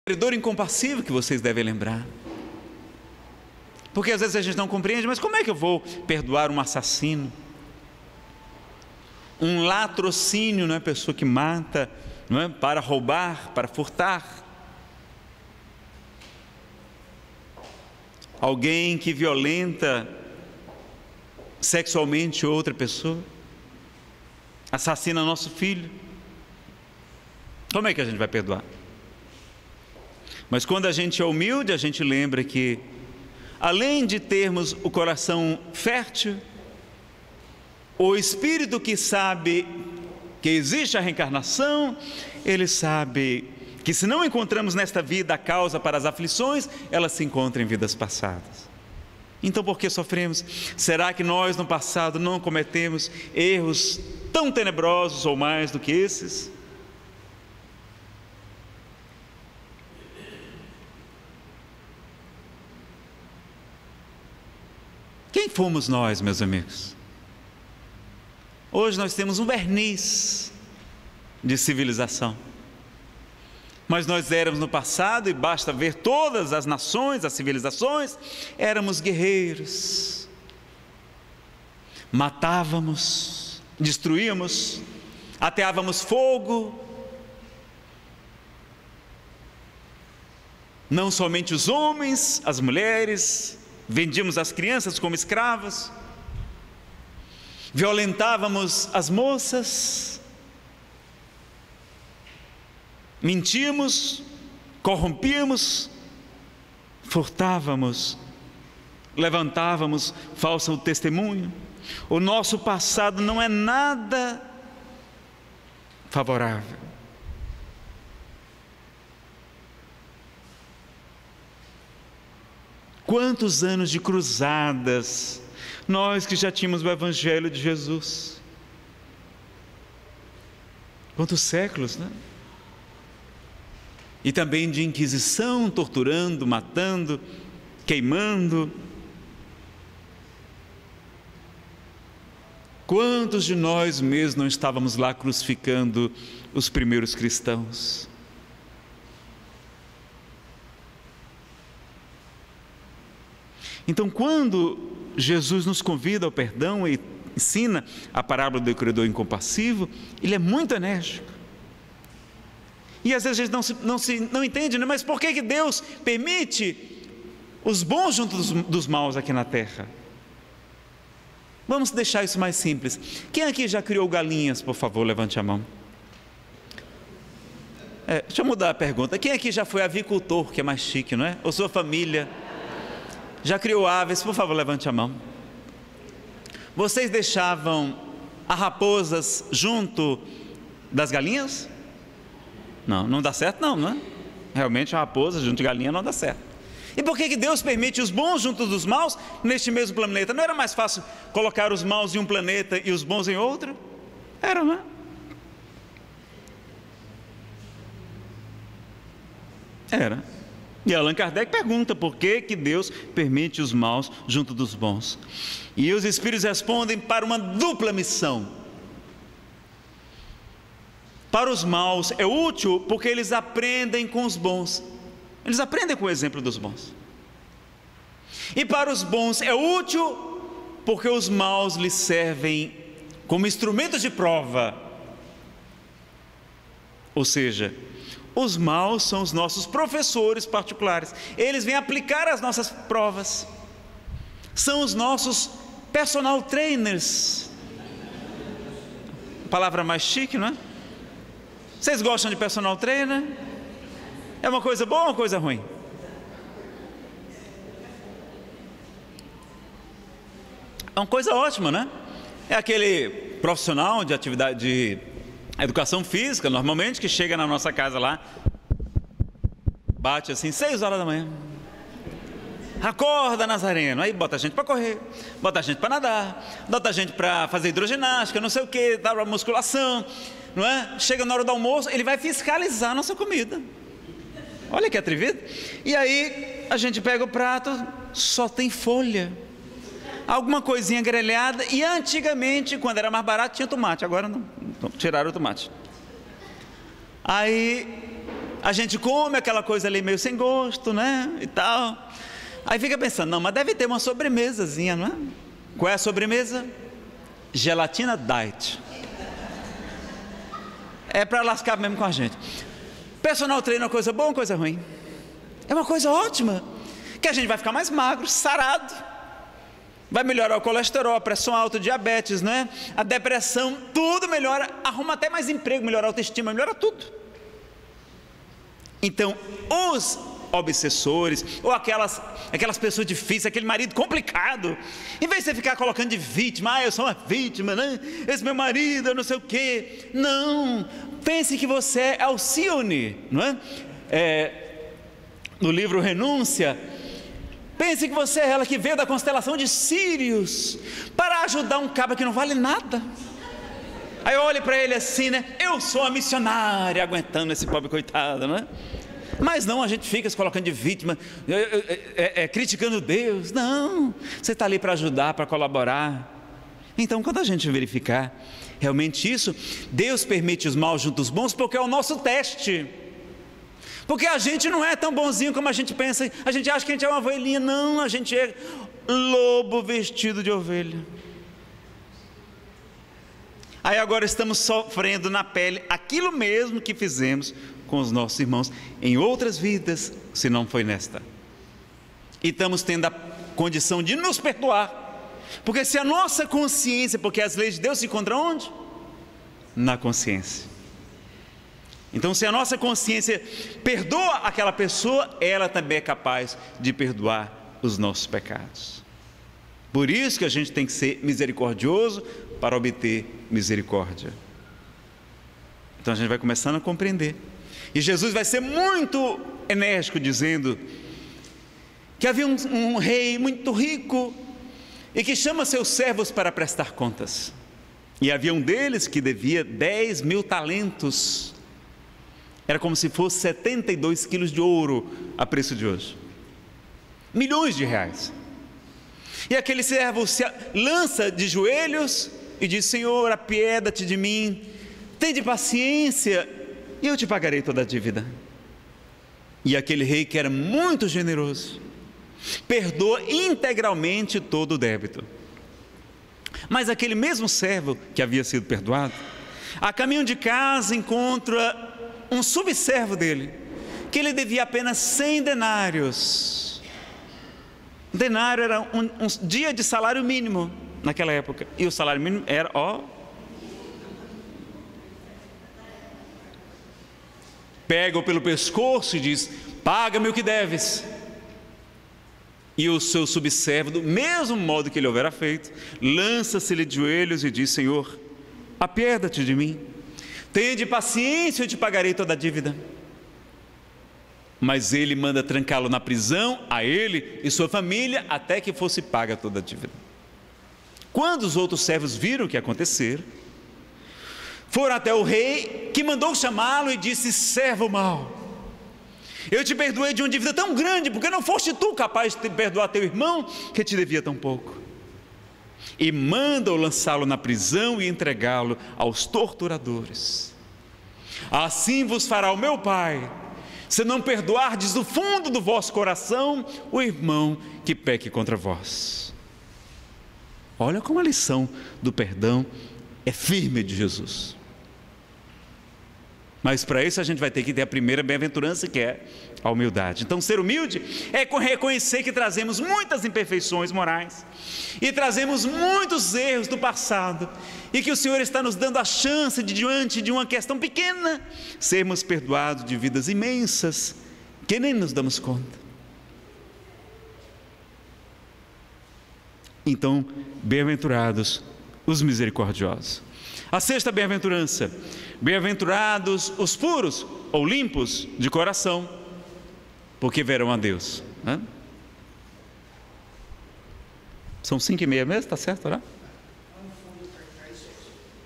credor incompassível que vocês devem lembrar. Porque às vezes a gente não compreende, mas como é que eu vou perdoar um assassino? Um latrocínio, não é pessoa que mata, não é para roubar, para furtar. alguém que violenta sexualmente outra pessoa, assassina nosso filho. Como é que a gente vai perdoar? Mas quando a gente é humilde, a gente lembra que, além de termos o coração fértil, o espírito que sabe que existe a reencarnação, ele sabe que se não encontramos nesta vida a causa para as aflições, elas se encontram em vidas passadas. Então, por que sofremos? Será que nós no passado não cometemos erros tão tenebrosos ou mais do que esses? Quem fomos nós, meus amigos? Hoje nós temos um verniz de civilização. Mas nós éramos no passado, e basta ver todas as nações, as civilizações, éramos guerreiros, matávamos, destruíamos, ateávamos fogo, não somente os homens, as mulheres, vendíamos as crianças como escravas, violentávamos as moças, mentíamos, corrompíamos, furtávamos, levantávamos falso testemunho. O nosso passado não é nada favorável. Quantos anos de cruzadas, nós que já tínhamos o Evangelho de Jesus. Quantos séculos, né? E também de inquisição, torturando, matando, queimando. Quantos de nós mesmos não estávamos lá crucificando os primeiros cristãos? Então, quando Jesus nos convida ao perdão e ensina a parábola do credor incompassivo, ele é muito enérgico. E às vezes a gente não, se, não, se, não entende, né? mas por que, que Deus permite os bons junto dos, dos maus aqui na terra? Vamos deixar isso mais simples. Quem aqui já criou galinhas, por favor, levante a mão. É, deixa eu mudar a pergunta. Quem aqui já foi avicultor, que é mais chique, não é? Ou sua família? Já criou aves? Por favor, levante a mão. Vocês deixavam as raposas junto das galinhas? Não, não dá certo não, não é? Realmente a raposa junto de galinha não dá certo. E por que, que Deus permite os bons junto dos maus neste mesmo planeta? Não era mais fácil colocar os maus em um planeta e os bons em outro? Era, não é? Era. E Allan Kardec pergunta por que, que Deus permite os maus junto dos bons. E os espíritos respondem para uma dupla missão. Para os maus é útil porque eles aprendem com os bons. Eles aprendem com o exemplo dos bons. E para os bons é útil porque os maus lhes servem como instrumentos de prova. Ou seja, os maus são os nossos professores particulares. Eles vêm aplicar as nossas provas. São os nossos personal trainers. Palavra mais chique, não é? Vocês gostam de personal trainer? É uma coisa boa ou uma coisa ruim? É uma coisa ótima, né? É aquele profissional de atividade de educação física, normalmente, que chega na nossa casa lá, bate assim, seis horas da manhã. Acorda, Nazareno. Aí bota a gente para correr, bota a gente para nadar, bota a gente para fazer hidroginástica, não sei o que, dá para musculação, não é? Chega na hora do almoço, ele vai fiscalizar a nossa comida. Olha que atrevido. E aí a gente pega o prato, só tem folha. Alguma coisinha grelhada. E antigamente, quando era mais barato, tinha tomate. Agora não, tiraram o tomate. Aí a gente come aquela coisa ali meio sem gosto, né? E tal. Aí fica pensando, não, mas deve ter uma sobremesazinha, não é? Qual é a sobremesa? Gelatina diet. É para lascar mesmo com a gente. Personal treino é coisa boa ou coisa ruim? É uma coisa ótima. Que a gente vai ficar mais magro, sarado vai melhorar o colesterol, a pressão alta, diabetes, né? A depressão, tudo melhora, arruma até mais emprego, melhora a autoestima, melhora tudo. Então, os obsessores, ou aquelas, aquelas pessoas difíceis, aquele marido complicado, em vez de você ficar colocando de vítima, ah, eu sou uma vítima, né? Esse meu marido, eu não sei o quê. Não, pense que você é Alcione, não é? é no livro Renúncia, Pense que você é ela que veio da constelação de Sírios para ajudar um cabra que não vale nada. Aí olhe para ele assim, né? Eu sou a missionária aguentando esse pobre coitado, não é? Mas não, a gente fica se colocando de vítima, é, é, é criticando Deus. Não, você está ali para ajudar, para colaborar. Então, quando a gente verificar realmente isso, Deus permite os maus junto dos bons, porque é o nosso teste. Porque a gente não é tão bonzinho como a gente pensa. A gente acha que a gente é uma ovelhinha. Não, a gente é lobo vestido de ovelha. Aí agora estamos sofrendo na pele aquilo mesmo que fizemos com os nossos irmãos em outras vidas, se não foi nesta. E estamos tendo a condição de nos perdoar. Porque se a nossa consciência, porque as leis de Deus se encontram onde? Na consciência. Então, se a nossa consciência perdoa aquela pessoa, ela também é capaz de perdoar os nossos pecados. Por isso que a gente tem que ser misericordioso para obter misericórdia. Então a gente vai começando a compreender. E Jesus vai ser muito enérgico dizendo que havia um, um rei muito rico e que chama seus servos para prestar contas. E havia um deles que devia 10 mil talentos. Era como se fosse 72 quilos de ouro a preço de hoje. Milhões de reais. E aquele servo se lança de joelhos e diz: Senhor, apieda-te de mim, tem de paciência e eu te pagarei toda a dívida. E aquele rei que era muito generoso, perdoa integralmente todo o débito. Mas aquele mesmo servo que havia sido perdoado, a caminho de casa encontra um subservo dele, que ele devia apenas 100 denários. Denário era um, um dia de salário mínimo naquela época, e o salário mínimo era, ó, pega-o pelo pescoço e diz: Paga-me o que deves. E o seu subservo, do mesmo modo que ele houvera feito, lança-se-lhe de joelhos e diz: Senhor, apieda-te de mim. Tende paciência, eu te pagarei toda a dívida. Mas ele manda trancá-lo na prisão, a ele e sua família, até que fosse paga toda a dívida. Quando os outros servos viram o que aconteceu, foram até o rei, que mandou chamá-lo e disse: Servo mau, eu te perdoei de uma dívida tão grande, porque não foste tu capaz de perdoar teu irmão que te devia tão pouco. E manda-o lançá-lo na prisão e entregá-lo aos torturadores. Assim vos fará o meu Pai, se não perdoardes do fundo do vosso coração o irmão que peque contra vós. Olha como a lição do perdão é firme de Jesus. Mas para isso a gente vai ter que ter a primeira bem-aventurança, que é a humildade. Então, ser humilde é reconhecer que trazemos muitas imperfeições morais e trazemos muitos erros do passado e que o Senhor está nos dando a chance de, diante de uma questão pequena, sermos perdoados de vidas imensas que nem nos damos conta. Então, bem-aventurados os misericordiosos. A sexta bem-aventurança: bem-aventurados os puros ou limpos de coração, porque verão a Deus. Né? São cinco e meia mesmo, está certo, né?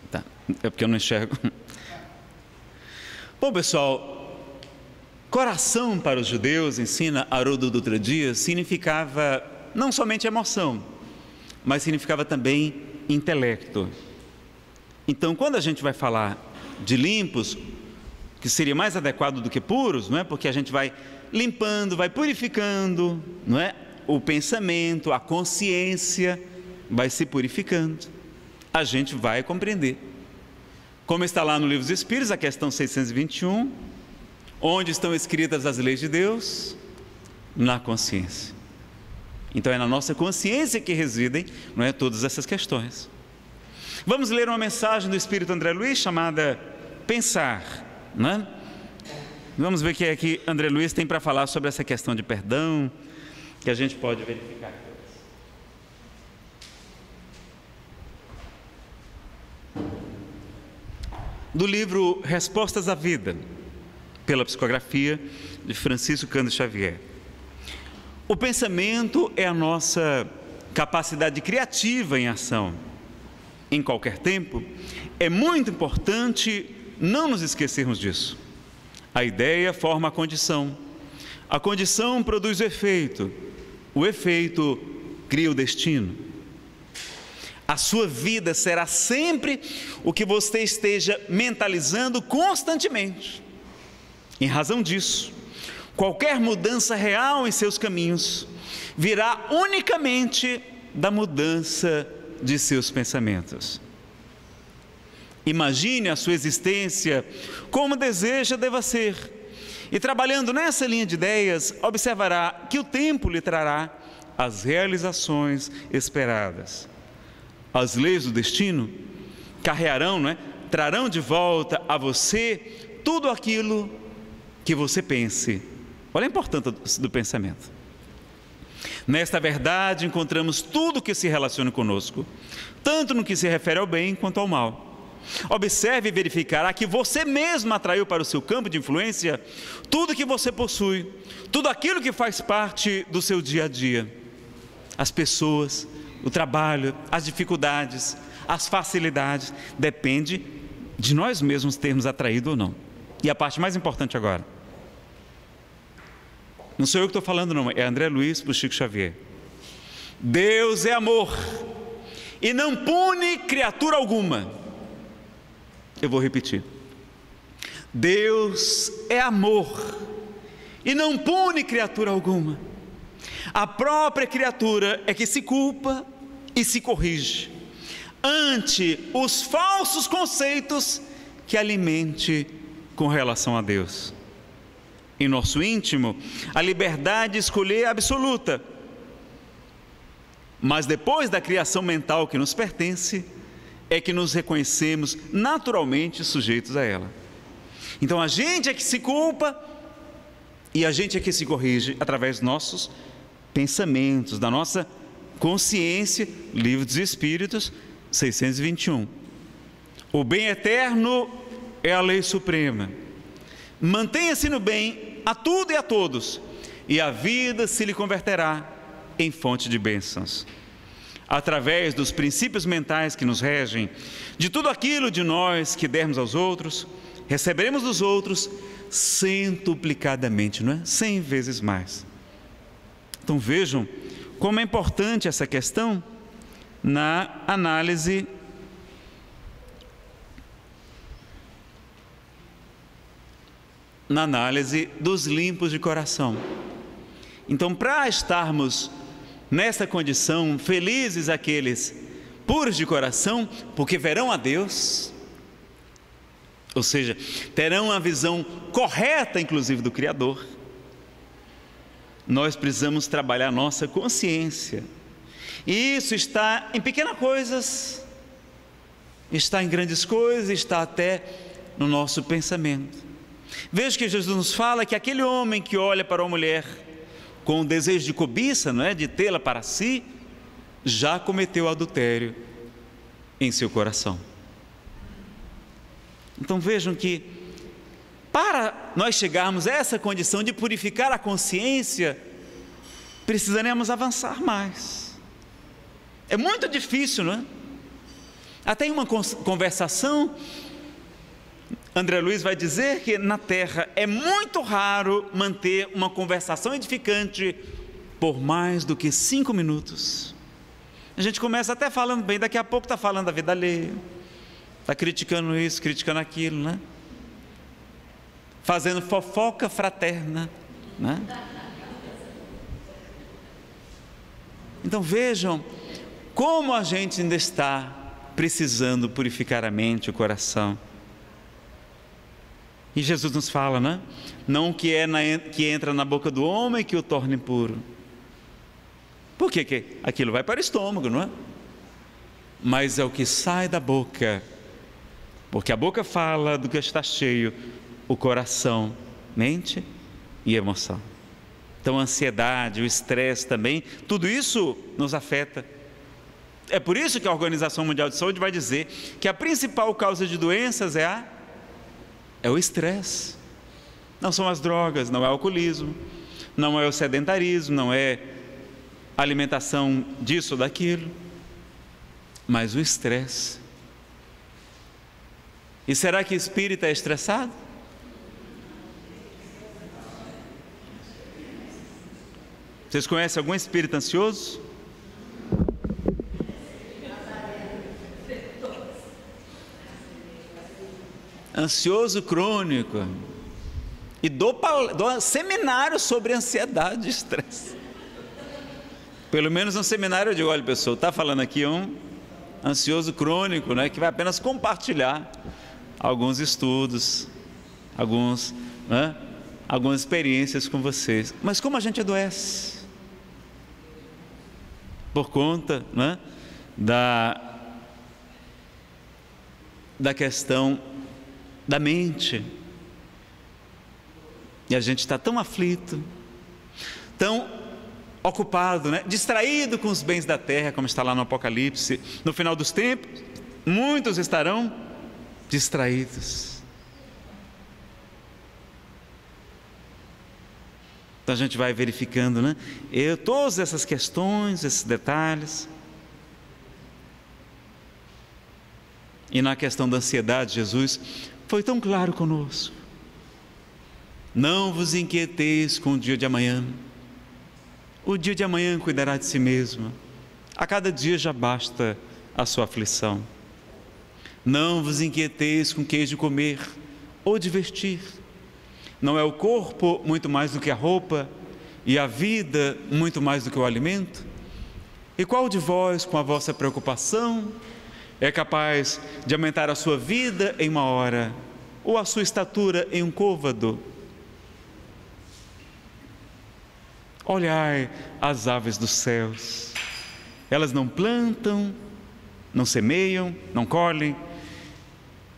Tá, é porque eu não enxergo. Bom, pessoal, coração para os judeus, ensina Haroldo Dutra Dias, significava não somente emoção, mas significava também intelecto. Então, quando a gente vai falar de limpos, que seria mais adequado do que puros, não é? Porque a gente vai limpando, vai purificando, não é? O pensamento, a consciência vai se purificando. A gente vai compreender. Como está lá no livro dos Espíritos, a questão 621, onde estão escritas as leis de Deus? Na consciência. Então é na nossa consciência que residem, não é, todas essas questões. Vamos ler uma mensagem do Espírito André Luiz chamada Pensar, né? Vamos ver o que é que André Luiz tem para falar sobre essa questão de perdão, que a gente pode verificar. Do livro Respostas à Vida, pela psicografia de Francisco Cândido Xavier. O pensamento é a nossa capacidade criativa em ação em qualquer tempo, é muito importante não nos esquecermos disso. A ideia forma a condição, a condição produz o efeito, o efeito cria o destino. A sua vida será sempre o que você esteja mentalizando constantemente. Em razão disso, qualquer mudança real em seus caminhos virá unicamente da mudança de seus pensamentos. Imagine a sua existência como deseja deva ser, E trabalhando nessa linha de ideias, observará que o tempo lhe trará as realizações esperadas. As leis do destino carrearão, não é? trarão de volta a você tudo aquilo que você pense. Olha a importância do pensamento. Nesta verdade encontramos tudo que se relaciona conosco, tanto no que se refere ao bem quanto ao mal. Observe e verificará que você mesmo atraiu para o seu campo de influência tudo que você possui, tudo aquilo que faz parte do seu dia a dia. As pessoas, o trabalho, as dificuldades, as facilidades, depende de nós mesmos termos atraído ou não. E a parte mais importante agora. Não sou eu que estou falando, não, é André Luiz para o Chico Xavier. Deus é amor e não pune criatura alguma. Eu vou repetir. Deus é amor e não pune criatura alguma. A própria criatura é que se culpa e se corrige ante os falsos conceitos que alimente com relação a Deus. Em nosso íntimo, a liberdade de escolher é absoluta. Mas depois da criação mental que nos pertence, é que nos reconhecemos naturalmente sujeitos a ela. Então a gente é que se culpa e a gente é que se corrige através dos nossos pensamentos, da nossa consciência, livro dos Espíritos, 621. O bem eterno é a lei suprema. Mantenha-se no bem a tudo e a todos, e a vida se lhe converterá em fonte de bênçãos através dos princípios mentais que nos regem, de tudo aquilo de nós que dermos aos outros, receberemos dos outros centuplicadamente, não é? Cem vezes mais. Então vejam como é importante essa questão na análise na análise dos limpos de coração. Então, para estarmos nessa condição, felizes aqueles puros de coração, porque verão a Deus, ou seja, terão a visão correta, inclusive, do Criador. Nós precisamos trabalhar nossa consciência, e isso está em pequenas coisas, está em grandes coisas, está até no nosso pensamento. Veja que Jesus nos fala que aquele homem que olha para uma mulher com o desejo de cobiça, não é, de tê-la para si, já cometeu adultério em seu coração. Então vejam que para nós chegarmos a essa condição de purificar a consciência, precisaremos avançar mais. É muito difícil, não é? Até em uma conversação André Luiz vai dizer que na Terra é muito raro manter uma conversação edificante por mais do que cinco minutos. A gente começa até falando bem, daqui a pouco está falando da vida alheia, está criticando isso, criticando aquilo, né? Fazendo fofoca fraterna, né? Então vejam como a gente ainda está precisando purificar a mente, o coração. E Jesus nos fala, né? Não que é na, que entra na boca do homem que o torna impuro. Por que, que aquilo vai para o estômago, não é? Mas é o que sai da boca. Porque a boca fala do que está cheio, o coração, mente e emoção. Então, a ansiedade, o estresse também, tudo isso nos afeta. É por isso que a Organização Mundial de Saúde vai dizer que a principal causa de doenças é a é o estresse. Não são as drogas, não é o alcoolismo, não é o sedentarismo, não é alimentação disso ou daquilo, mas o estresse. E será que espírita é estressado? Vocês conhecem algum espírito ansioso? Ansioso crônico. E dou, dou seminário sobre ansiedade e estresse. Pelo menos um seminário digo, olha pessoal, está falando aqui um ansioso crônico, né, que vai apenas compartilhar alguns estudos, alguns, né, algumas experiências com vocês. Mas como a gente adoece? Por conta né, da, da questão da mente. E a gente está tão aflito, tão ocupado, né? distraído com os bens da terra, como está lá no Apocalipse. No final dos tempos, muitos estarão distraídos. Então a gente vai verificando, né? Eu, todas essas questões, esses detalhes. E na questão da ansiedade, Jesus foi tão claro conosco. Não vos inquieteis com o dia de amanhã. O dia de amanhã cuidará de si mesmo. A cada dia já basta a sua aflição. Não vos inquieteis com que de comer ou de vestir. Não é o corpo muito mais do que a roupa e a vida muito mais do que o alimento? E qual de vós, com a vossa preocupação, é capaz de aumentar a sua vida em uma hora ou a sua estatura em um côvado? Olhai as aves dos céus, elas não plantam, não semeiam, não colhem,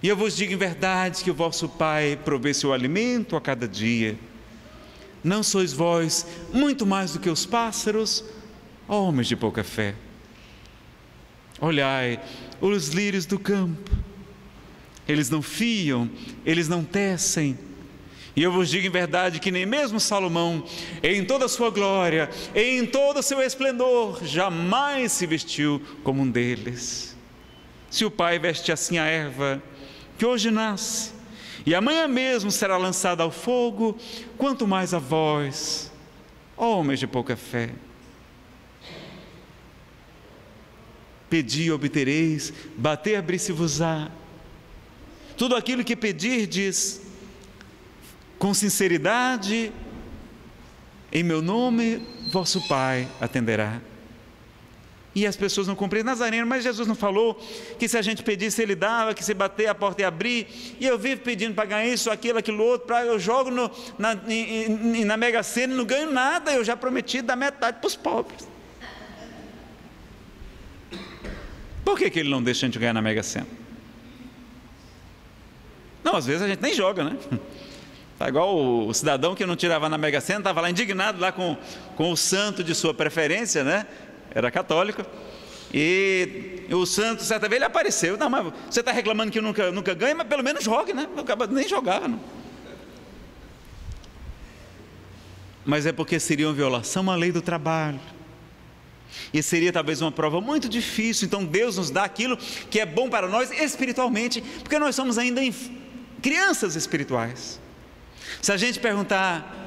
e eu vos digo em verdade que o vosso Pai provê seu alimento a cada dia. Não sois vós muito mais do que os pássaros, homens de pouca fé. Olhai os lírios do campo, eles não fiam, eles não tecem. E eu vos digo em verdade que nem mesmo Salomão, em toda a sua glória, em todo o seu esplendor, jamais se vestiu como um deles. Se o Pai veste assim a erva, que hoje nasce e amanhã mesmo será lançada ao fogo, quanto mais a vós, homens de pouca fé. Pedi e obtereis, bater abrir-se-vos-á. Tudo aquilo que pedirdes, com sinceridade, em meu nome, vosso Pai atenderá. E as pessoas não compreendem. Nazareno, mas Jesus não falou que se a gente pedisse, ele dava, que se bater a porta ia abrir. E eu vivo pedindo para ganhar isso, aquilo, aquilo outro, para eu jogo no, na, na Mega Sena e não ganho nada. Eu já prometi dar metade para os pobres. Por que, que ele não deixa a gente ganhar na Mega Sena? Não, às vezes a gente nem joga, né? [laughs] Tá igual o, cidadão que não tirava na Mega Sena, estava lá indignado lá com, com o santo de sua preferência, né? era católico. E o santo, certa vez, ele apareceu. Não, mas você está reclamando que nunca, nunca ganha, mas pelo menos jogue, né? Eu nem jogava. Não. Mas é porque seria uma violação à lei do trabalho. E seria talvez uma prova muito difícil. Então Deus nos dá aquilo que é bom para nós espiritualmente, porque nós somos ainda crianças espirituais. Se a gente perguntar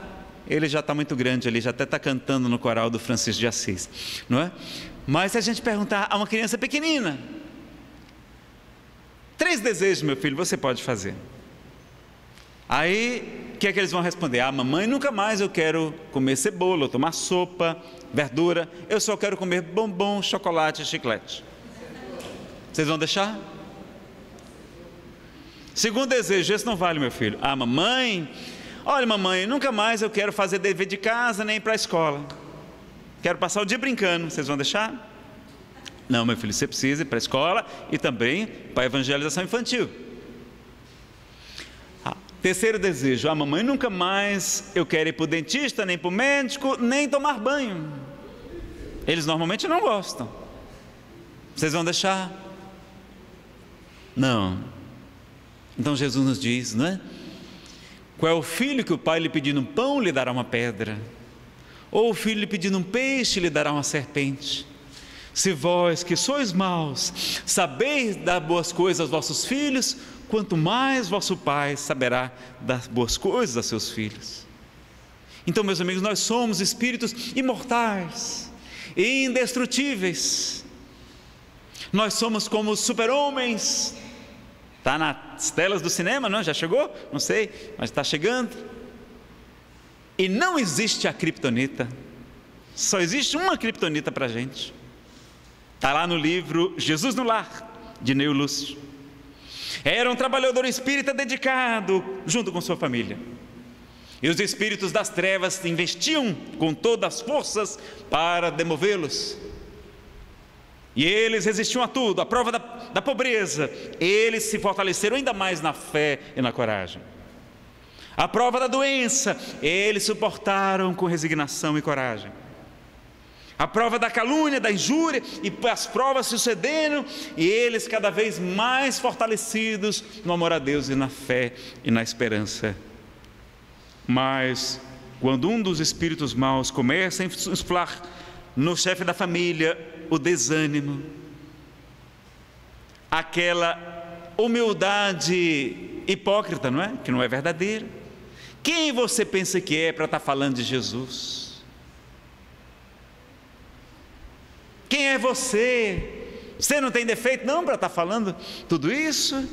ele já está muito grande ali, já até está cantando no coral do Francisco de Assis, não é? Mas se a gente perguntar a uma criança pequenina, três desejos, meu filho, você pode fazer. Aí, que é que eles vão responder? Ah, mamãe, nunca mais eu quero comer cebola, tomar sopa, verdura, eu só quero comer bombom, chocolate e chiclete. Vocês vão deixar? Segundo desejo, esse não vale, meu filho. Ah, mamãe, Olha, mamãe, nunca mais eu quero fazer dever de casa nem ir para a escola. Quero passar o dia brincando. Vocês vão deixar? Não, meu filho, você precisa ir para a escola e também para a evangelização infantil. Ah, terceiro desejo: a mamãe nunca mais eu quero ir para o dentista, nem para o médico, nem tomar banho. Eles normalmente não gostam. Vocês vão deixar? Não. Então Jesus nos diz, não é? Qual é o filho que o pai lhe pedindo um pão lhe dará uma pedra? Ou o filho lhe pedindo um peixe lhe dará uma serpente? Se vós que sois maus, sabeis dar boas coisas aos vossos filhos, quanto mais vosso Pai saberá dar boas coisas a seus filhos. Então, meus amigos, nós somos espíritos imortais indestrutíveis. Nós somos como super-homens Está nas telas do cinema, não? Já chegou? Não sei, mas está chegando. E não existe a criptonita. Só existe uma criptonita para a gente. Está lá no livro Jesus no Lar, de Neo Lúcio. Era um trabalhador espírita dedicado, junto com sua família. E os espíritos das trevas investiam com todas as forças para demovê-los. E eles resistiam a tudo, à prova da, da pobreza. Eles se fortaleceram ainda mais na fé e na coragem. A prova da doença, eles suportaram com resignação e coragem. A prova da calúnia, da injúria, e as provas sucederam, e eles cada vez mais fortalecidos no amor a Deus e na fé e na esperança. Mas, quando um dos espíritos maus começa a insuflar no chefe da família o desânimo, aquela humildade hipócrita, não é? Que não é verdadeira. Quem você pensa que é para estar tá falando de Jesus? Quem é você? Você não tem defeito não para estar tá falando tudo isso?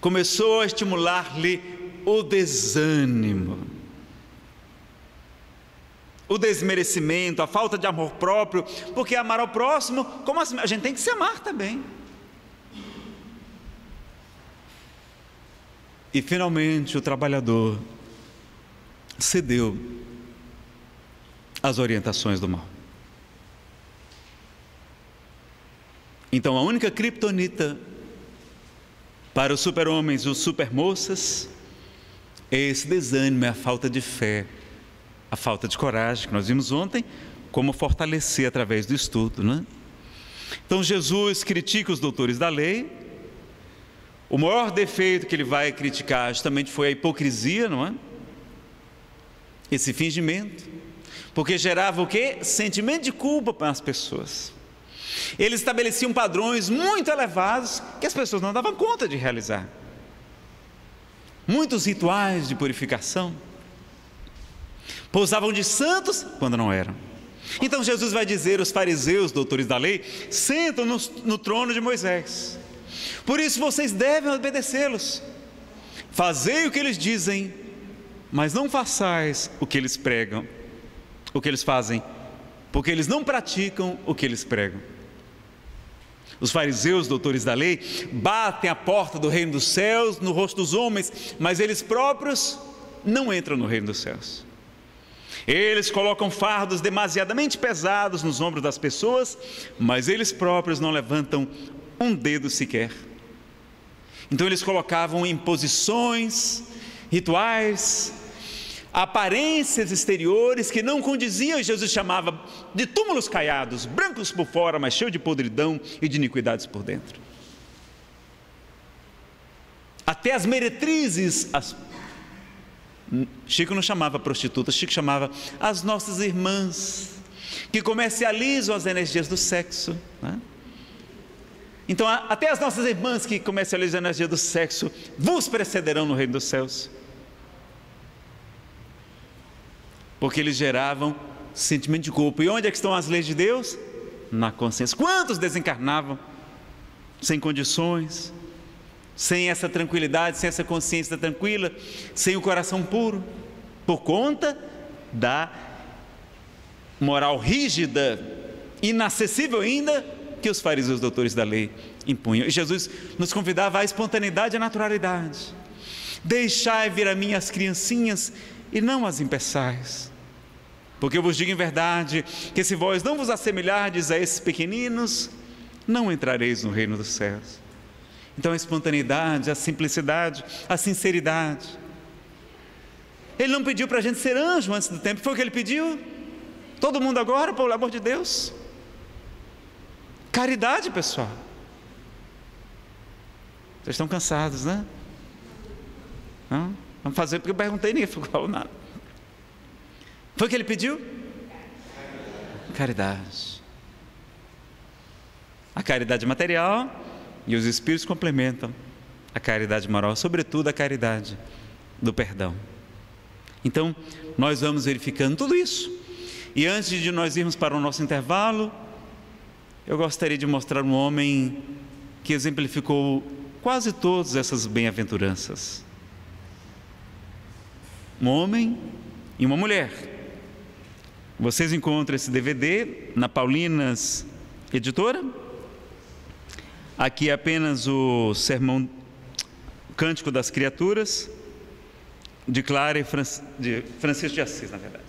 Começou a estimular-lhe o desânimo, o desmerecimento, a falta de amor próprio, porque amar ao próximo, como assim? A gente tem que se amar também. E finalmente o trabalhador cedeu às orientações do mal. Então a única criptonita para os super-homens e os super-moças é esse desânimo, é a falta de fé, a falta de coragem, que nós vimos ontem, como fortalecer através do estudo. Né? Então Jesus critica os doutores da lei, o maior defeito que ele vai criticar justamente foi a hipocrisia, não é? Esse fingimento, porque gerava o quê? Sentimento de culpa para as pessoas. Eles estabeleciam padrões muito elevados que as pessoas não davam conta de realizar muitos rituais de purificação. Pousavam de santos quando não eram. Então Jesus vai dizer: os fariseus, doutores da lei, sentam no, no trono de Moisés. Por isso vocês devem obedecê-los. Fazei o que eles dizem, mas não façais o que eles pregam, o que eles fazem, porque eles não praticam o que eles pregam. Os fariseus, doutores da lei, batem a porta do reino dos céus no rosto dos homens, mas eles próprios não entram no reino dos céus. Eles colocam fardos demasiadamente pesados nos ombros das pessoas, mas eles próprios não levantam um dedo sequer. Então eles colocavam imposições, rituais, aparências exteriores que não condiziam, Jesus chamava de túmulos caiados, brancos por fora, mas cheios de podridão e de iniquidades por dentro. Até as meretrizes, as... Chico não chamava prostitutas, Chico chamava as nossas irmãs, que comercializam as energias do sexo. Né? Então, até as nossas irmãs que comercializam a energia do sexo vos precederão no reino dos céus. Porque eles geravam sentimento de culpa. E onde é que estão as leis de Deus? Na consciência. Quantos desencarnavam sem condições, sem essa tranquilidade, sem essa consciência tranquila, sem o coração puro, por conta da moral rígida, inacessível ainda, que os fariseus doutores da lei impunham. E Jesus nos convidava à espontaneidade e à naturalidade. Deixai vir a mim as criancinhas e não as impeçais. Porque eu vos digo em verdade que se vós não vos assemelhardes a esses pequeninos, não entrareis no reino dos céus. Então a espontaneidade, a simplicidade, a sinceridade. Ele não pediu para a gente ser anjo antes do tempo, foi o que ele pediu. Todo mundo agora, pelo amor de Deus. Caridade, pessoal. Vocês estão cansados, né? Não? Vamos fazer porque eu perguntei, ninguém falou nada. Foi o que ele pediu? Caridade. A caridade material e os espíritos complementam a caridade moral, sobretudo a caridade do perdão. Então, nós vamos verificando tudo isso. E antes de nós irmos para o nosso intervalo, eu gostaria de mostrar um homem que exemplificou quase todas essas bem-aventuranças. Um homem e uma mulher vocês encontram esse DVD na Paulinas Editora. Aqui é apenas o sermão Cântico das Criaturas. de Clara e Francisco de Assis, na verdade.